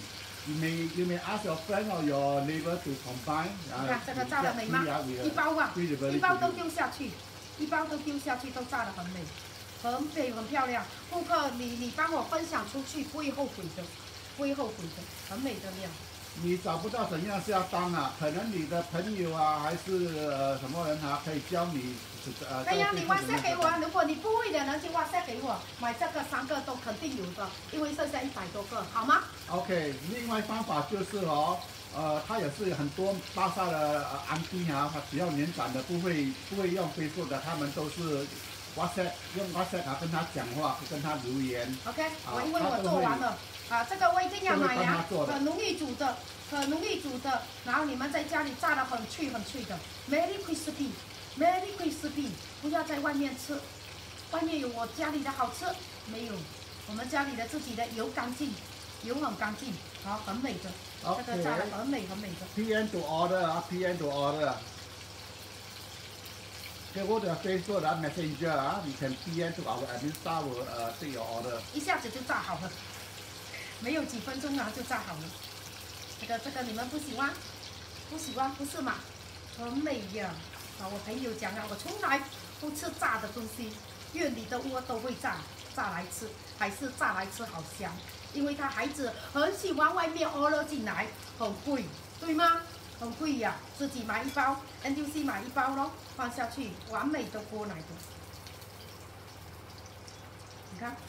你你你 ask your friend or your neighbor to combine。
你看这个炸的美吗？一包啊，一包都丢下去，一包都丢下去，都炸的很美，很美很漂亮。顾客，你你帮我分享出去，不会后悔的，不会后悔的，很美的料。
你找不到怎样下单啊？可能你的朋友啊，还是呃什么人啊，可以教你呃。
对呀，你
这个
WhatsApp 给我，如果你不会的人就 WhatsApp 给我，买这个三个都肯定有的，因为剩下一百多个，好吗
？OK，另外方法就是哦，呃，他也是很多巴萨的呃安迪啊，他只要年长的不会不会用 Facebook 的，他们都是 WhatsApp 用 WhatsApp 啊跟他讲话，跟他留言。
OK，我因为我做完了，啊，这个我一定要买呀，很容易煮的，很容易煮的，然后你们在家里炸的很脆很脆的，very crispy，very crispy，不要在外面吃，外面有我家里的好吃，没有，我们家里的自己的油干净，油很干净，好，很美的，这个炸的很美很美的。
PN to order 啊，PN to order。给我的 Facebook 啊 Messenger 啊，you can PN to our admin staff will 呃 take your order。
一下子就炸好了，没有几分钟啊就炸好了。这个这个你们不喜欢？不喜欢不是嘛？很美呀！啊，我朋友讲啊，我从来不吃炸的东西，院里的窝都会炸，炸来吃，还是炸来吃好香。因为他孩子很喜欢外面饿了进来，很贵，对吗？很贵呀、自己买一包，NTC 买一包咯，放下去，完美的锅奶的。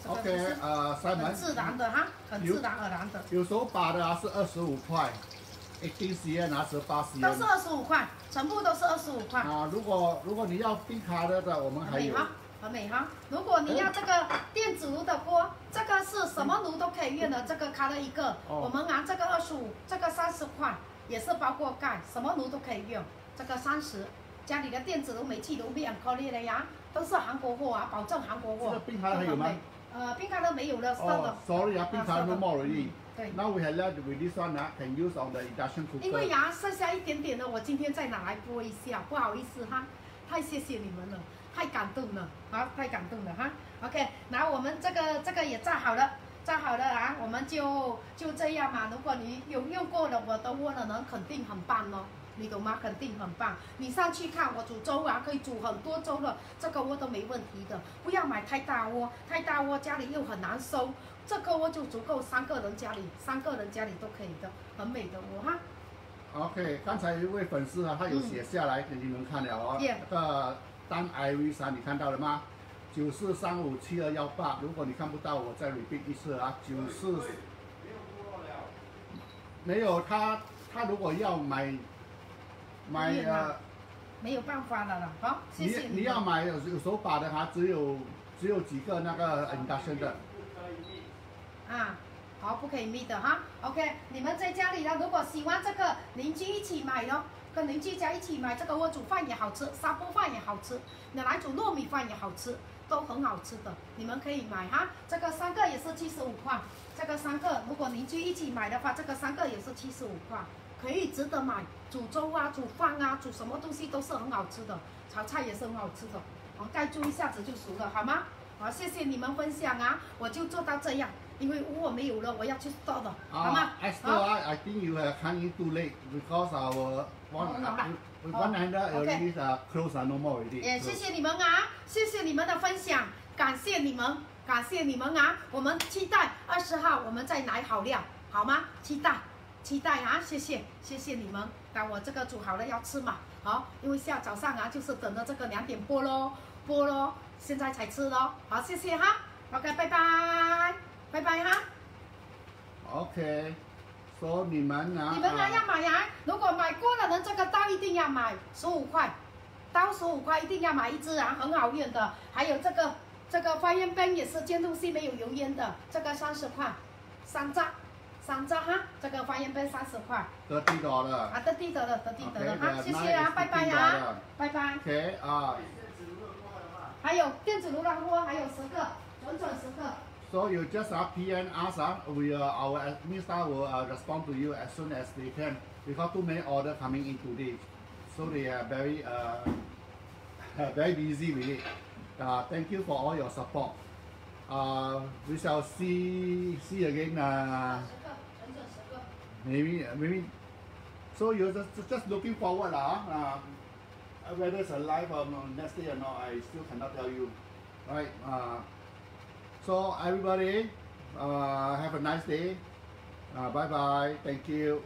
OK，
是
呃，Simon，
很自然的哈，很自然而然的，
有手把的啊是二十五块，eighteen cm 啊十八
都是。二十五块，全部都是二十五块，
啊，如果如果你要冰卡的的，我们还有。
很美哈，很美哈。如果你要这个电子炉的锅，这个是什么炉都可以用的，这个开了一个，
哦
我们拿这个二十五，这个三十块，也是包括盖，什么炉都可以用，这个三十。家里的电子炉、煤气炉、面颗粒的呀，都是韩国货啊，保证韩国货
这个。冰卡还有吗？
呃，冰卡都没有了，收
哦
了。
，sorry 啊，冰卡 no more already。
对。
Now we have left with this one 啊，can use on the induction
因为
cooker。
呀，剩下一点点的，我今天再拿来播一下，不好意思哈，太谢谢你们了，太感动了，啊，太感动了哈。OK，然后我们这个这个也炸好了，炸好了啊，我们就就这样嘛。如果你有用过的我的窝的人，肯定很棒哦。你懂吗？肯定很棒。你上去看我煮粥啊，可以煮很多粥的，这个窝都没问题的。不要买太大窝，太大窝家里又很难收。这个窝就足够三个人家里，三个人家里都可以的，很美的窝哈。
OK，刚才一位粉丝啊，他有写下来给你们看了哦。那个单 IV 三你看到了吗？九四三五七二幺八，如果你看不到，我再 repeat 一次啊，九四。没有他，他如果要买买
没有啊
呃，
没有办法了了，好，谢谢
你你要买有有手把的，哈只有只有几个那个 induction 的。
啊，好，不可以密的哈。OK，你们在家里呢，如果喜欢这个，邻居一起买咯，跟邻居家一起买，这个我煮饭也好吃，砂锅饭也好吃，你来煮糯米饭也好吃，都很好吃的，你们可以买哈。这个三个也是七十五块，这个三个如果邻居一起买的话，这个三个也是七十五块，可以值得买。煮粥啊，煮饭啊，煮什么东西都是很好吃的，炒菜也是很好吃的。好，盖住一下子就熟了，好吗？好，谢谢你们分享啊，我就做到这样。因为我没有了，我要去做的，好吗
？Uh, still 好，I think you are coming too late because our one、uh, one hundred、
uh,
already is、close and no more already.
也、yeah,，
谢
谢你们啊，谢谢你们的分享，感谢你们，感谢你们啊！我们期待二十号我们再来好料，好吗？期待。期待啊！谢谢，谢谢你们。那我这个煮好了要吃嘛，好，因为下早上啊就是等着这个两点播咯，播咯，现在才吃咯。好，谢谢哈，OK，拜拜，拜拜哈。
Okay. So 你们啊，
你们还要
啊
买呀？如果买过的人，这个刀一定要买，十五块，刀十五块一定要买一支啊，很好用的。还有这个这个发烟杯也是监督器没有油烟的，这个三十块，三扎，三扎哈，这个发烟灯三十块，
thirty dollar.
啊，得地的了，得地的了
Okay,
哈，
the
谢
knife
谢啊
is，
拜拜
$15.
啊，拜拜。
Okay. Uh,
还有电子炉的锅还有十个，整整十个。
so you just uh, PN us uh, we uh, our admin staff will uh, respond to you as soon as they can because too many order coming in today. So they are very uh, very busy with it. Uh, thank you for all your support. Uh, we shall see see again. Uh,
十个，整整十个。
maybe maybe. So you're just just looking forward lah. Uh, whether it's alive or not, next day or not, I still cannot tell you. Right. Uh, so everybody, uh, have a nice day. Uh, bye bye. Thank you.